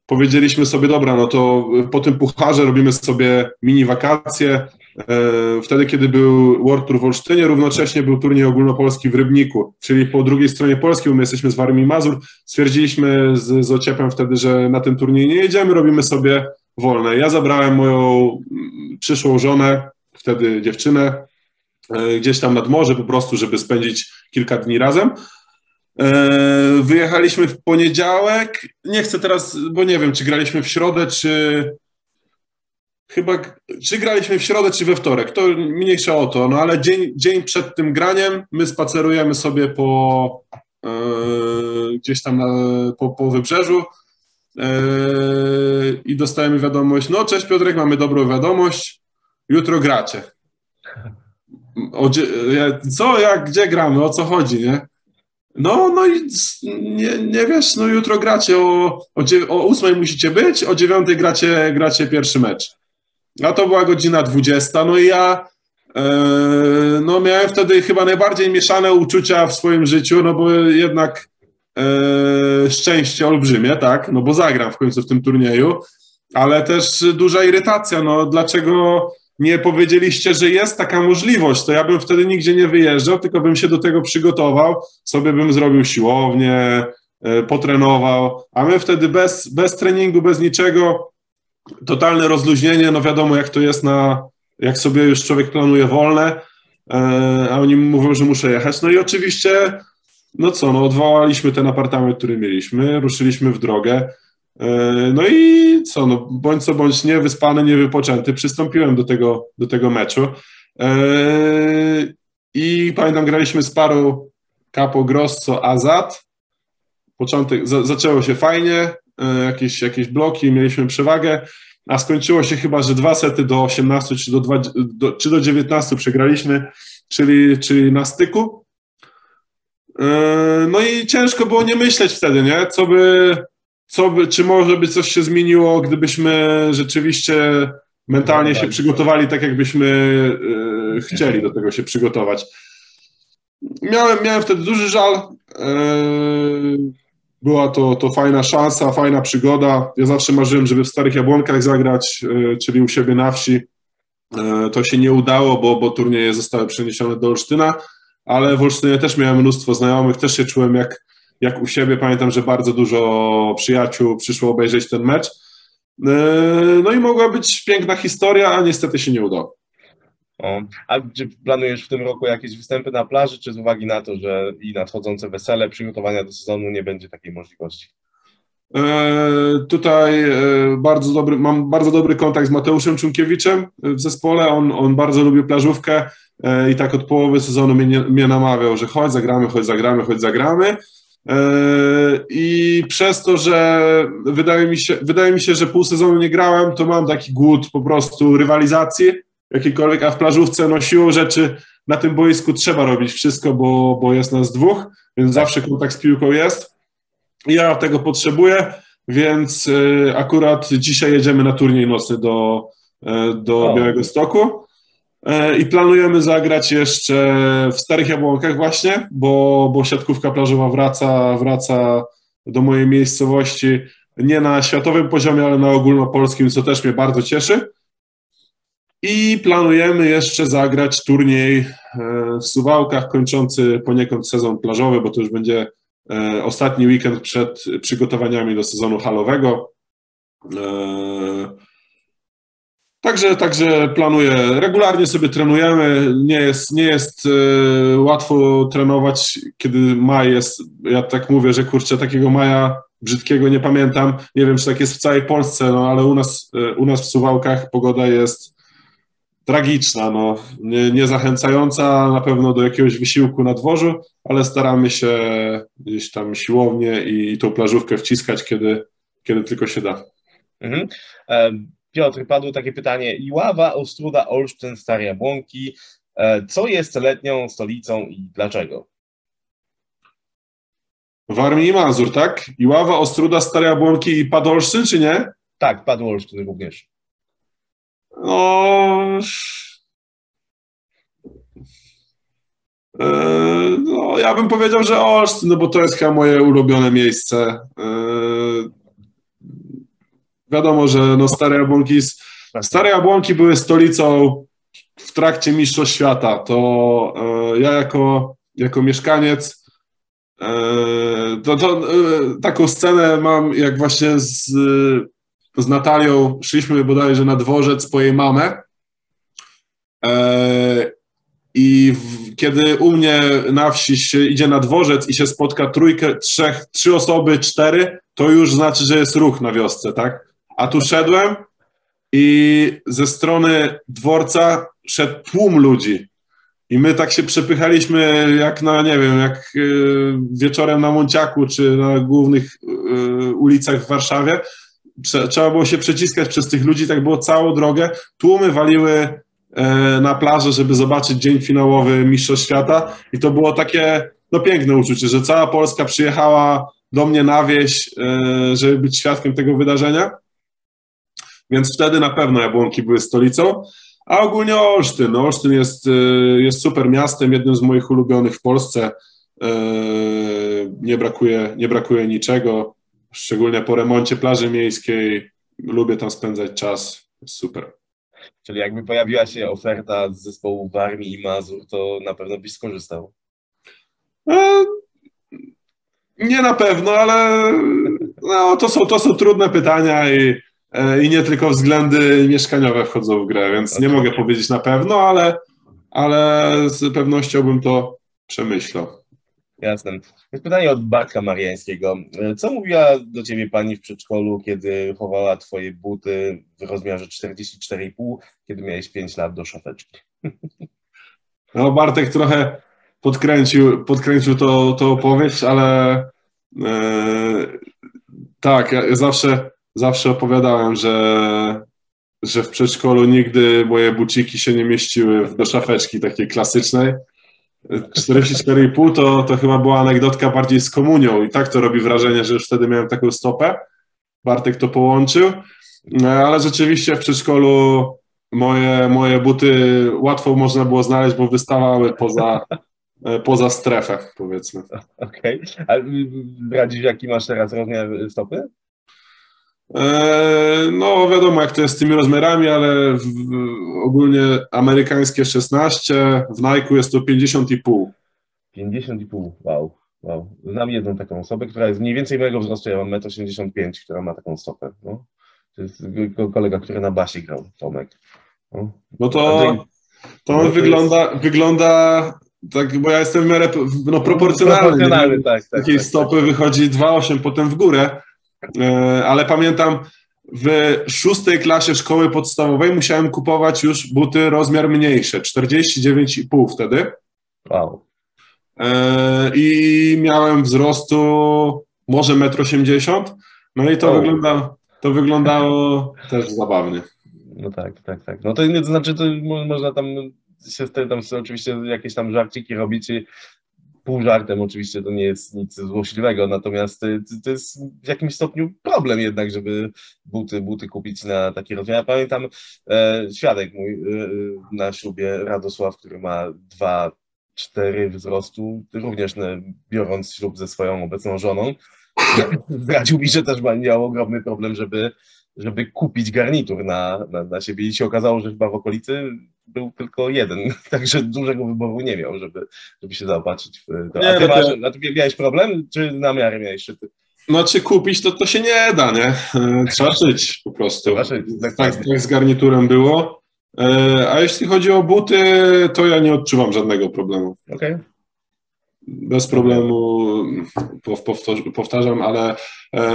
powiedzieliśmy sobie, dobra, no to po tym pucharze robimy sobie mini wakacje, wtedy, kiedy był World Tour w Olsztynie, równocześnie był turniej ogólnopolski w Rybniku, czyli po drugiej stronie Polski, bo my jesteśmy z Warmii Mazur. Stwierdziliśmy z, z Ociepem wtedy, że na ten turniej nie jedziemy, robimy sobie wolne. Ja zabrałem moją mm, przyszłą żonę, wtedy dziewczynę, e, gdzieś tam nad morze po prostu, żeby spędzić kilka dni razem. E, wyjechaliśmy w poniedziałek. Nie chcę teraz, bo nie wiem, czy graliśmy w środę, czy, chyba, czy graliśmy w środę, czy we wtorek, to mniejsza o to, no ale dzień, dzień przed tym graniem my spacerujemy sobie po yy, gdzieś tam na, po, po wybrzeżu yy, i dostajemy wiadomość, no cześć Piotrek, mamy dobrą wiadomość, jutro gracie. O, co, jak, gdzie gramy, o co chodzi, nie? No, no i nie, nie wiesz, no jutro gracie o, o, o 8 musicie być, o 9 gracie, gracie pierwszy mecz. A to była godzina 20, no i ja no miałem wtedy chyba najbardziej mieszane uczucia w swoim życiu, no bo jednak szczęście olbrzymie, tak, no bo zagram w końcu w tym turnieju, ale też duża irytacja, no dlaczego nie powiedzieliście, że jest taka możliwość, to ja bym wtedy nigdzie nie wyjeżdżał, tylko bym się do tego przygotował, sobie bym zrobił siłownię, e, potrenował, a my wtedy bez, bez treningu, bez niczego, totalne rozluźnienie, no wiadomo jak to jest na, jak sobie już człowiek planuje wolne, e, a oni mówią, że muszę jechać, no i oczywiście, no co, no odwołaliśmy ten apartament, który mieliśmy, ruszyliśmy w drogę, E, no i co, no, bądź co bądź nie wyspany, nie wypoczęty, przystąpiłem do tego, do tego meczu. E, I pamiętam, graliśmy z parą Capo Grosso Azad. Początek, za, zaczęło się fajnie, jakieś, jakieś bloki, mieliśmy przewagę, a skończyło się chyba, że dwa sety do 18 czy do, 2, do, czy do 19 przegraliśmy, czyli, czyli na styku. No i ciężko było nie myśleć wtedy, nie? Co by, co by, czy może by coś się zmieniło, gdybyśmy rzeczywiście mentalnie się przygotowali tak, jakbyśmy e, chcieli do tego się przygotować. Miałem, miałem wtedy duży żal. E, była to, to fajna szansa, fajna przygoda. Ja zawsze marzyłem, żeby w Starych Jabłonkach zagrać, e, czyli u siebie na wsi. To się nie udało, bo, bo turnieje zostały przeniesione do Olsztyna, ale w Olsztynie też miałem mnóstwo znajomych, też się czułem jak, jak u siebie. Pamiętam, że bardzo dużo przyjaciół przyszło obejrzeć ten mecz. E, no i mogła być piękna historia, a niestety się nie udało. O, a czy planujesz w tym roku jakieś występy na plaży, czy z uwagi na to, że i nadchodzące wesele, przygotowania do sezonu nie będzie takiej możliwości? E, tutaj e, bardzo dobry, mam bardzo dobry kontakt z Mateuszem Czunkiewiczem w zespole. On, on bardzo lubi plażówkę e, i tak od połowy sezonu mnie, mnie namawiał, że chodź, zagramy, chodź, zagramy, chodź, zagramy. I przez to, że wydaje mi, się, wydaje mi się, że pół sezonu nie grałem, to mam taki głód po prostu rywalizacji jakiejkolwiek, a w plażówce no siłą rzeczy na tym boisku trzeba robić wszystko, bo, bo jest nas dwóch, więc zawsze kontakt z piłką jest. Ja tego potrzebuję, więc e, akurat dzisiaj jedziemy na turniej nocny do, e, do Białego Stoku. E, I planujemy zagrać jeszcze w Starych Jabłonkach właśnie, bo, bo siatkówka plażowa wraca, wraca do mojej miejscowości nie na światowym poziomie, ale na ogólnopolskim, co też mnie bardzo cieszy. I planujemy jeszcze zagrać turniej e, w Suwałkach, kończący poniekąd sezon plażowy, bo to już będzie e, ostatni weekend przed przygotowaniami do sezonu halowego. Także, także planuję, regularnie sobie trenujemy, nie jest, nie jest łatwo trenować, kiedy maj jest, ja tak mówię, że kurczę, takiego maja brzydkiego nie pamiętam, nie wiem, czy tak jest w całej Polsce, no ale u nas, u nas w Suwałkach pogoda jest tragiczna, no, nie, nie zachęcająca na pewno do jakiegoś wysiłku na dworzu, ale staramy się gdzieś tam siłownie i, i tą plażówkę wciskać, kiedy, kiedy tylko się da. Mhm. Piotr, padło takie pytanie. Iława, Ostruda, Olsztyn, Stare Jabłonki. E, co jest letnią stolicą i dlaczego? Warmii i Mazur, tak? Iława, Ostruda, Stare Jabłonki i Padolsztyn, czy nie? Tak, padł Olsztyn również. No... E, no, ja bym powiedział, że Olsztyn, no bo to jest chyba moje ulubione miejsce. E, Wiadomo, że no stare jabłonki, stare jabłonki były stolicą w trakcie Mistrzostw Świata. To e, ja jako, jako mieszkaniec to, to taką scenę mam, jak właśnie z, z Natalią szliśmy bodajże na dworzec po jej mamę i w, kiedy u mnie na wsi się idzie na dworzec i się spotka trójkę, trzech, trzy osoby, cztery, to już znaczy, że jest ruch na wiosce, tak? A tu szedłem i ze strony dworca szedł tłum ludzi. I my tak się przepychaliśmy jak na, nie wiem, jak y, wieczorem na Monciaku czy na głównych y, ulicach w Warszawie. Trzeba było się przeciskać przez tych ludzi, tak było całą drogę. Tłumy waliły e, na plażę, żeby zobaczyć dzień finałowy Mistrzostw Świata i to było takie no, piękne uczucie, że cała Polska przyjechała do mnie na wieś, e, żeby być świadkiem tego wydarzenia więc wtedy na pewno Jabłonki były stolicą. A ogólnie Olsztyn. Olsztyn jest, jest super miastem, jednym z moich ulubionych w Polsce. Nie brakuje, nie brakuje niczego, szczególnie po remoncie plaży miejskiej. Lubię tam spędzać czas. Super. Czyli jakby pojawiła się oferta z zespołu Warmii i Mazur, to na pewno byś skorzystał. E, nie na pewno, ale no, to, są, to są trudne pytania i, e, i nie tylko względy mieszkaniowe wchodzą w grę, więc nie mogę powiedzieć na pewno, ale, ale z pewnością bym to przemyślał. Jasne. Jest pytanie od Bartka Mariańskiego. Co mówiła do ciebie pani w przedszkolu, kiedy chowała twoje buty w rozmiarze 44,5, kiedy miałeś 5 lat do szafeczki? No Bartek trochę podkręcił, podkręcił to, to opowieść, ale e, tak, ja zawsze, zawsze opowiadałem, że, że w przedszkolu nigdy moje buciki się nie mieściły do szafeczki takiej klasycznej 44,5 to, to chyba była anegdotka bardziej z komunią i tak to robi wrażenie, że już wtedy miałem taką stopę. Bartek to połączył, no, ale rzeczywiście w przedszkolu moje, moje buty łatwo można było znaleźć, bo wystawały poza, poza strefę, powiedzmy. Okej. Okay. A radzisz, jaki masz teraz rozmiar stopy? E, no, wiadomo, jak to jest z tymi rozmiarami, ale w, ogólnie amerykańskie 16, w Nike jest to 50,5. 50,5, wow, wow. Znam jedną taką osobę, która jest mniej więcej mojego wzrostu, ja mam 1,85 m, która ma taką stopę. No. To jest kolega, który na basie grał, Tomek. No, no to, to on no wygląda, jest... wygląda tak, bo ja jestem w miarę no, proporcjonalny. proporcjonalny tak, tak, Takiej tak, stopy tak. wychodzi 2,8 potem w górę. E, ale pamiętam, w szóstej klasie szkoły podstawowej musiałem kupować już buty rozmiar mniejsze, 49,5 wtedy. Wow. E, I miałem wzrostu może 1,80 m. No i to, wygląda, to wyglądało też zabawnie. No tak, tak, tak. No to, to znaczy, to można tam się tam oczywiście jakieś tam żarciki robić pół żartem oczywiście to nie jest nic złośliwego, natomiast y, to jest w jakimś stopniu problem jednak, żeby buty, buty kupić na taki rozmiar. Ja pamiętam e, świadek mój e, na ślubie, Radosław, który ma dwa, cztery wzrostu, również ne, biorąc ślub ze swoją obecną żoną, zdradził mi, że też miał ogromny problem, żeby żeby kupić garnitur na, na, na siebie i się okazało, że chyba w okolicy był tylko jeden, także dużego wyboru nie miał, żeby, żeby się zaopatrzyć w to. A ty, no masz, a ty miałeś problem, czy namiary miałeś szyty? Znaczy kupić to, to się nie da, nie? E, trzeba szyć po prostu. Trzeba szyć, tak, tak, tak z garniturem było. E, a jeśli chodzi o buty, to ja nie odczuwam żadnego problemu. Okej. Okay. Bez problemu powtarzam, ale e,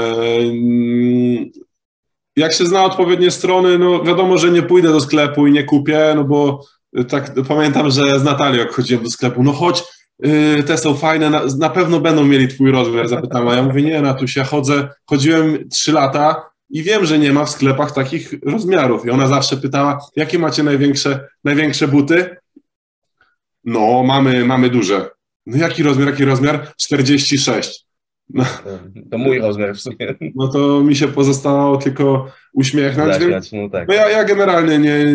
jak się zna odpowiednie strony, no wiadomo, że nie pójdę do sklepu i nie kupię, no bo tak pamiętam, że z Natalią jak chodziłem do sklepu, no chodź, yy, te są fajne, na, na, pewno będą mieli twój rozmiar, zapytałem, a ja mówię, nie Natusia, chodzę, chodziłem trzy lata i wiem, że nie ma w sklepach takich rozmiarów i ona zawsze pytała, jakie macie największe, największe buty? No, mamy, mamy duże. No jaki rozmiar, jaki rozmiar? 46. No. To mój rozmiar w sumie. No to mi się pozostało tylko uśmiechnąć. Zaśmiać, no tak. no ja, ja generalnie nie,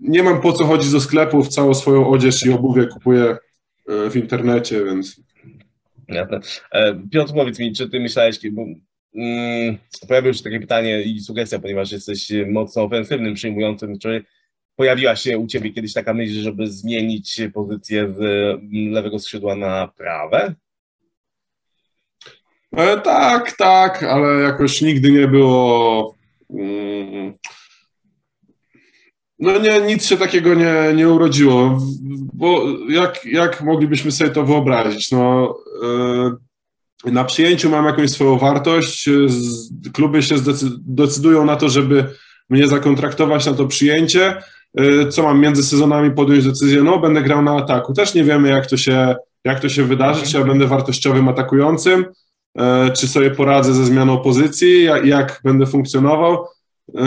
nie mam po co chodzić do sklepów, całą swoją odzież i obuwie kupuję e, w internecie, więc... Jasne. E, Piotr, powiedz mi, czy ty myślałeś, bo mm, pojawiło się takie pytanie i sugestia, ponieważ jesteś mocno ofensywnym przyjmującym, czy pojawiła się u ciebie kiedyś taka myśl, żeby zmienić pozycję z lewego skrzydła na prawe? E, tak, tak, ale jakoś nigdy nie było. Mm, no nie, nic się takiego nie, nie urodziło, bo jak, jak moglibyśmy sobie to wyobrazić? No, e, na przyjęciu mam jakąś swoją wartość, kluby się decydują na to, żeby mnie zakontraktować na to przyjęcie. E, co mam między sezonami podjąć decyzję? No, będę grał na ataku. Też nie wiemy, jak to się, jak to się wydarzy, czy ja będę wartościowym atakującym czy sobie poradzę ze zmianą pozycji, jak, jak będę funkcjonował. E,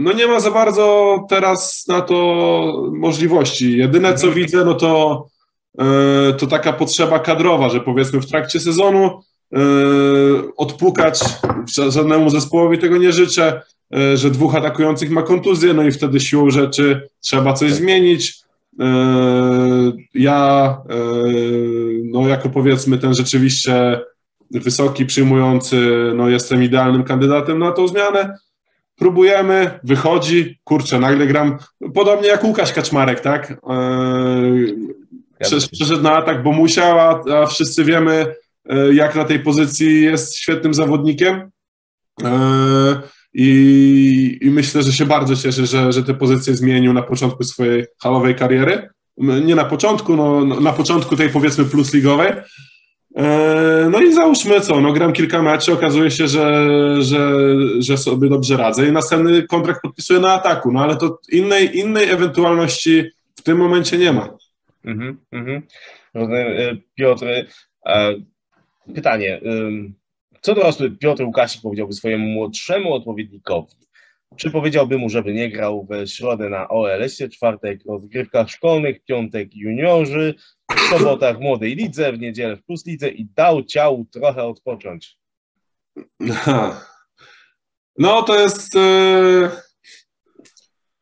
no nie ma za bardzo teraz na to możliwości. Jedyne co mhm. widzę, no to, e, to taka potrzeba kadrowa, że powiedzmy w trakcie sezonu odpukać, żadnemu zespołowi tego nie życzę, e, że dwóch atakujących ma kontuzję, no i wtedy siłą rzeczy trzeba coś tak. zmienić. E, ja, no jako powiedzmy ten rzeczywiście wysoki, przyjmujący, no jestem idealnym kandydatem na tą zmianę. Próbujemy, wychodzi, kurczę, nagle gram, podobnie jak Łukasz Kaczmarek, tak? Przeszedł na atak, bo musiał, a, a wszyscy wiemy, jak na tej pozycji jest świetnym zawodnikiem. I, I, myślę, że się bardzo cieszę, że, że tę pozycję zmienił na początku swojej halowej kariery. Nie na początku, no, no na początku tej powiedzmy plusligowej. E, no i załóżmy co, no gram kilka meczy, okazuje się, że, że, że sobie dobrze radzę i następny kontrakt podpisuję na ataku, no ale to innej, innej ewentualności w tym momencie nie ma. Mhm, mhm. E, Piotr, e, pytanie. Co dorosły Piotr Łukasik powiedziałby swojemu młodszemu odpowiednikowi? Czy powiedziałby mu, żeby nie grał w środę na OLS-ie, czwartek rozgrywkach szkolnych, piątek juniorzy, w sobotach w Młodej Lidze, w niedzielę w Plus Lidze i dał ciału trochę odpocząć? No to jest... E,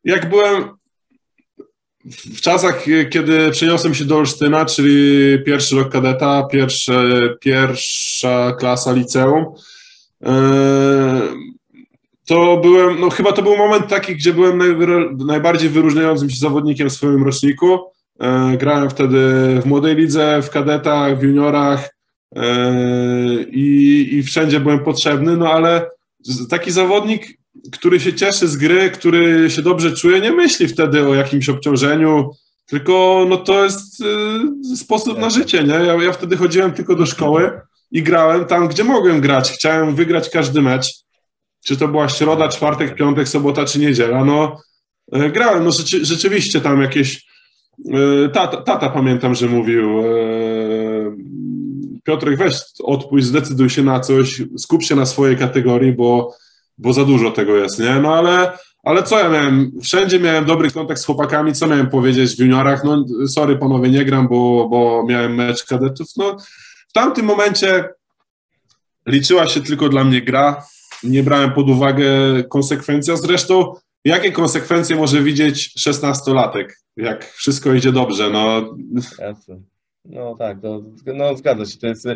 jak byłem w czasach, kiedy przeniosłem się do Olsztyna, czyli pierwszy rok kadeta, pierwsze, pierwsza klasa liceum, e, to byłem, no chyba to był moment taki, gdzie byłem najbardziej wyróżniającym się zawodnikiem w swoim roczniku. E, grałem wtedy w młodej lidze, w kadetach, w juniorach e, i, i wszędzie byłem potrzebny, no ale taki zawodnik który się cieszy z gry, który się dobrze czuje, nie myśli wtedy o jakimś obciążeniu, tylko no to jest y, sposób na życie, nie? Ja, ja wtedy chodziłem tylko do szkoły i grałem tam, gdzie mogłem grać. Chciałem wygrać każdy mecz. Czy to była środa, czwartek, piątek, sobota czy niedziela. No grałem, no rzeczy, rzeczywiście tam jakieś tata, tata pamiętam, że mówił y, Piotrek weź odpuść, zdecyduj się na coś, skup się na swojej kategorii, bo bo za dużo tego jest, nie? No ale, ale co ja miałem? Wszędzie miałem dobry kontakt z chłopakami, co miałem powiedzieć w juniorach? No sorry panowie, nie gram, bo, bo miałem mecz kadetów. No w tamtym momencie liczyła się tylko dla mnie gra, nie brałem pod uwagę konsekwencji, zresztą jakie konsekwencje może widzieć szesnastolatek, jak wszystko idzie dobrze, no. Jasne. No tak, no, no zgadza się, to jest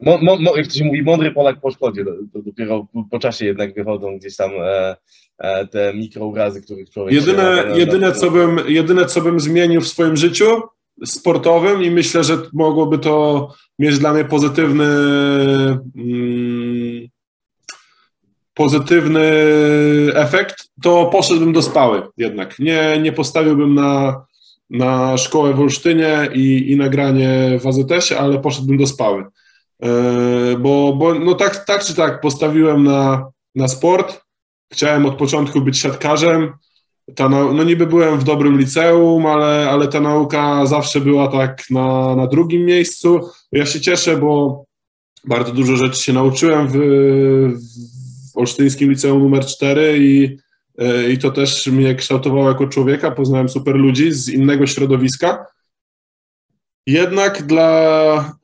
Mo, mo, mo, jak to się mówi, mądry Polak po szkodzie, to, to dopiero po czasie jednak wychodzą gdzieś tam e, e, te mikrourazy, których człowiek... Jedyne, się, jedyne, co bym, jedyne, co bym zmienił w swoim życiu sportowym i myślę, że mogłoby to mieć dla mnie pozytywny mm, pozytywny efekt, to poszedłbym do spały jednak. Nie, nie postawiłbym na, na szkołę w Olsztynie i, i nagranie w AZS-ie, ale poszedłbym do spały. E, bo, bo no tak, tak czy tak postawiłem na, na sport, chciałem od początku być siatkarzem, ta, no niby byłem w dobrym liceum, ale, ale ta nauka zawsze była tak na, na drugim miejscu. Ja się cieszę, bo bardzo dużo rzeczy się nauczyłem w, w Olsztyńskim Liceum numer 4 i, e, i to też mnie kształtowało jako człowieka. Poznałem super ludzi z innego środowiska. Jednak dla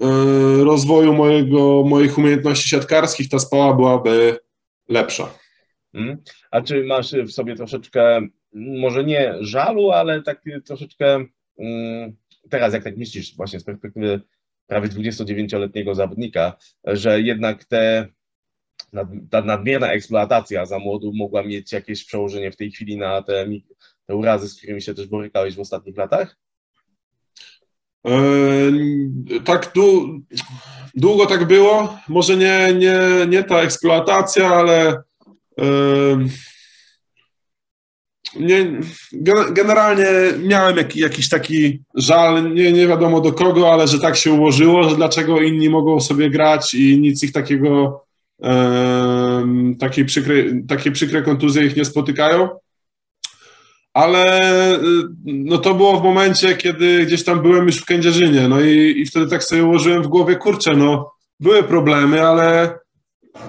y, rozwoju mojego, moich umiejętności siatkarskich ta spała byłaby lepsza. Hmm. A czy masz w sobie troszeczkę, może nie żalu, ale tak troszeczkę mm, teraz, jak tak myślisz właśnie z perspektywy prawie 29-letniego zawodnika, że jednak te, ta nadmierna eksploatacja za młodu mogła mieć jakieś przełożenie w tej chwili na te, te urazy, z którymi się też borykałeś w ostatnich latach? E, tak długo tak było. Może nie, nie, nie ta eksploatacja, ale e, nie, generalnie miałem jak, jakiś taki żal, nie, nie wiadomo do kogo, ale że tak się ułożyło, że dlaczego inni mogą sobie grać i nic ich takiego, takiej przykre, takie przykre kontuzje ich nie spotykają. Ale y, no to było w momencie, kiedy gdzieś tam byłem już w Kędzierzynie, no i, i wtedy tak sobie ułożyłem w głowie, kurczę, no były problemy, ale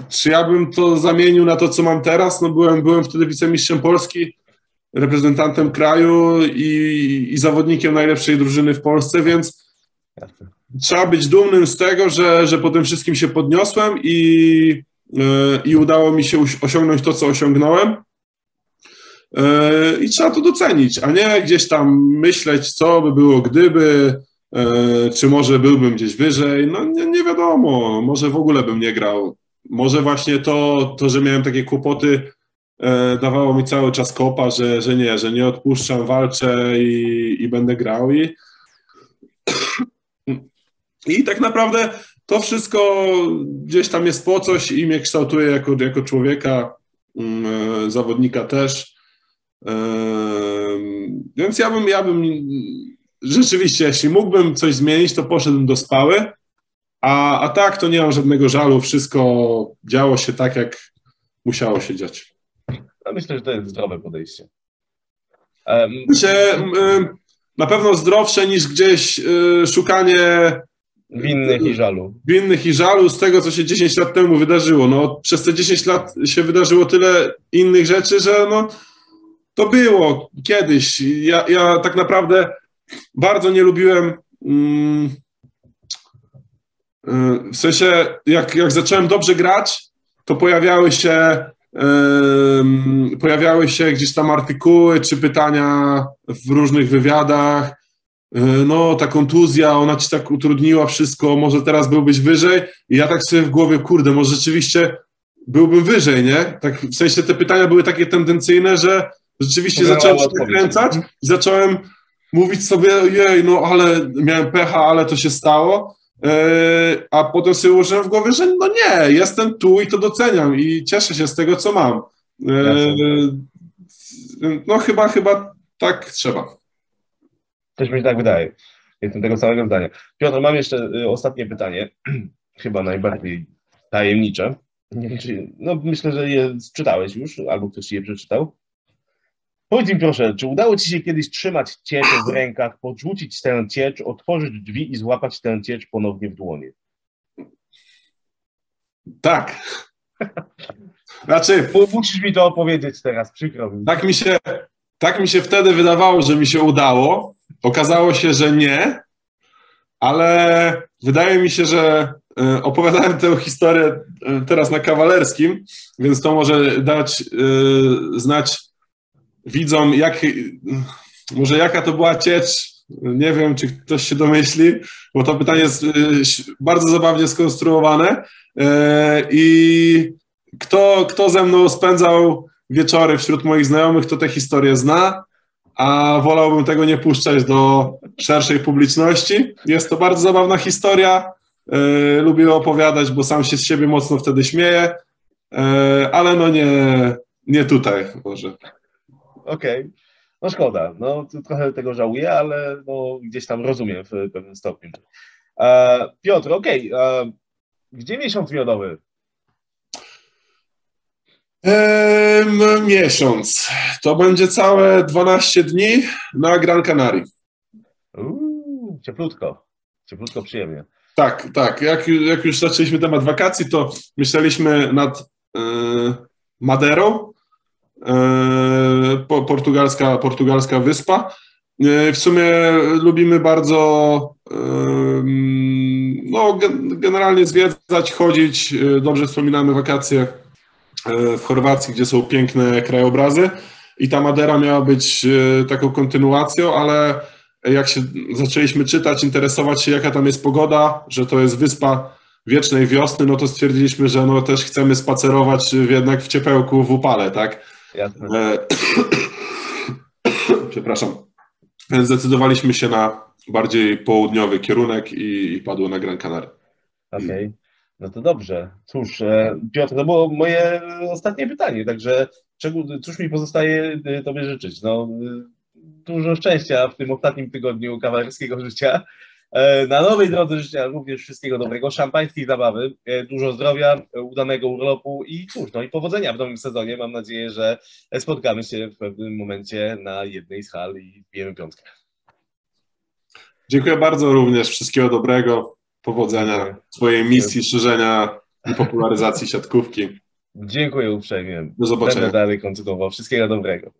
czy ja bym to zamienił na to, co mam teraz? No byłem, byłem wtedy wicemistrzem Polski, reprezentantem kraju i, i zawodnikiem najlepszej drużyny w Polsce, więc trzeba być dumnym z tego, że, że po tym wszystkim się podniosłem i i udało mi się osiągnąć to, co osiągnąłem. I trzeba to docenić, a nie gdzieś tam myśleć, co by było gdyby, czy może byłbym gdzieś wyżej. No nie, nie wiadomo, może w ogóle bym nie grał. Może właśnie to, to że miałem takie kłopoty, dawało mi cały czas kopa, że, że nie, że nie odpuszczam, walczę i, i będę grał. I, I tak naprawdę to wszystko gdzieś tam jest po coś i mnie kształtuje jako, jako człowieka, mm, e, zawodnika też. E, więc ja bym, ja bym rzeczywiście, jeśli mógłbym coś zmienić, to poszedłbym do spały, a, a tak to nie mam żadnego żalu, wszystko działo się tak, jak musiało się dziać. No myślę, że to jest zdrowe podejście. Um, Myślę, na pewno zdrowsze niż gdzieś y, szukanie winnych i żalu. Winnych i żalu z tego, co się 10 lat temu wydarzyło. No, przez te 10 lat się wydarzyło tyle innych rzeczy, że no, to było kiedyś. Ja, ja tak naprawdę bardzo nie lubiłem. Mm, y, w sensie, jak, jak zacząłem dobrze grać, to pojawiały się pojawiały się gdzieś tam artykuły czy pytania w różnych wywiadach. E, no, ta kontuzja, ona ci tak utrudniła wszystko, może teraz byłbyś wyżej. I ja tak sobie w głowie, kurde, może rzeczywiście byłbym wyżej, nie? Tak, w sensie te pytania były takie tendencyjne, że rzeczywiście zacząłem się nakręcać i zacząłem mówić sobie, jej, no ale miałem pecha, ale to się stało. E, a potem sobie ułożyłem w głowie, że no nie, jestem tu i to doceniam i cieszę się z tego, co mam. E, no chyba, chyba tak trzeba. Też mi się tak wydaje. Jestem tego samego zdania. Piotr, mam jeszcze y, ostatnie pytanie, chyba najbardziej tajemnicze. Nie wiem, czy, no myślę, że je czytałeś już, albo ktoś je przeczytał. Powiedz mi proszę, czy udało Ci się kiedyś trzymać ciecz w rękach, podrzucić tę ciecz, otworzyć drzwi i złapać tę ciecz ponownie w dłonie? Tak. Znaczy, Musisz mi to opowiedzieć teraz, przykro mi. Tak mi, się, tak mi się wtedy wydawało, że mi się udało. Okazało się, że nie, ale wydaje mi się, że e, opowiadałem tę historię e, teraz na kawalerskim, więc to może dać e, znać widzą, jak, może jaka to była ciecz, nie wiem, czy ktoś się domyśli, bo to pytanie jest bardzo zabawnie skonstruowane i kto, kto ze mną spędzał wieczory wśród moich znajomych, to tę historię zna, a wolałbym tego nie puszczać do szerszej publiczności. Jest to bardzo zabawna historia, e, lubię opowiadać, bo sam się z siebie mocno wtedy śmieję, e, ale no nie, nie tutaj może. Okej. Okay. No szkoda, no trochę tego żałuję, ale no, gdzieś tam rozumiem w pewnym stopniu. E, Piotr, okej, okay. E, gdzie miesiąc miodowy? Ehm, miesiąc. To będzie całe 12 dni na Gran Canaria. Uuu, cieplutko, cieplutko, przyjemnie. Tak, tak. Jak, jak już zaczęliśmy temat wakacji, to myśleliśmy nad e, Maderą, E, portugalska, portugalska wyspa. E, w sumie lubimy bardzo no, generalnie zwiedzać, chodzić. Dobrze wspominamy wakacje w Chorwacji, gdzie są piękne krajobrazy i ta Madera miała być taką kontynuacją, ale jak się zaczęliśmy czytać, interesować się, jaka tam jest pogoda, że to jest wyspa wiecznej wiosny, no to stwierdziliśmy, że no też chcemy spacerować jednak w ciepełku w upale, tak? Jasne. E, przepraszam. Więc zdecydowaliśmy się na bardziej południowy kierunek i, i padło na Gran Canaria. Okej. Okay. No to dobrze. Cóż, e, Piotr, to było moje ostatnie pytanie, także cóż mi pozostaje e, Tobie życzyć? No, dużo szczęścia w tym ostatnim tygodniu kawalerskiego życia. E, na nowej drodze życia również wszystkiego dobrego, szampańskiej zabawy, e, dużo zdrowia, udanego urlopu i cóż, no i powodzenia w nowym sezonie. Mam nadzieję, że spotkamy się w pewnym momencie na jednej z hal i bijemy piątkę. Dziękuję bardzo również. Wszystkiego dobrego, powodzenia w swojej misji szerzenia i popularyzacji siatkówki. Dziękuję uprzejmie. Do zobaczenia. Będę dalej kontynuował. Wszystkiego dobrego.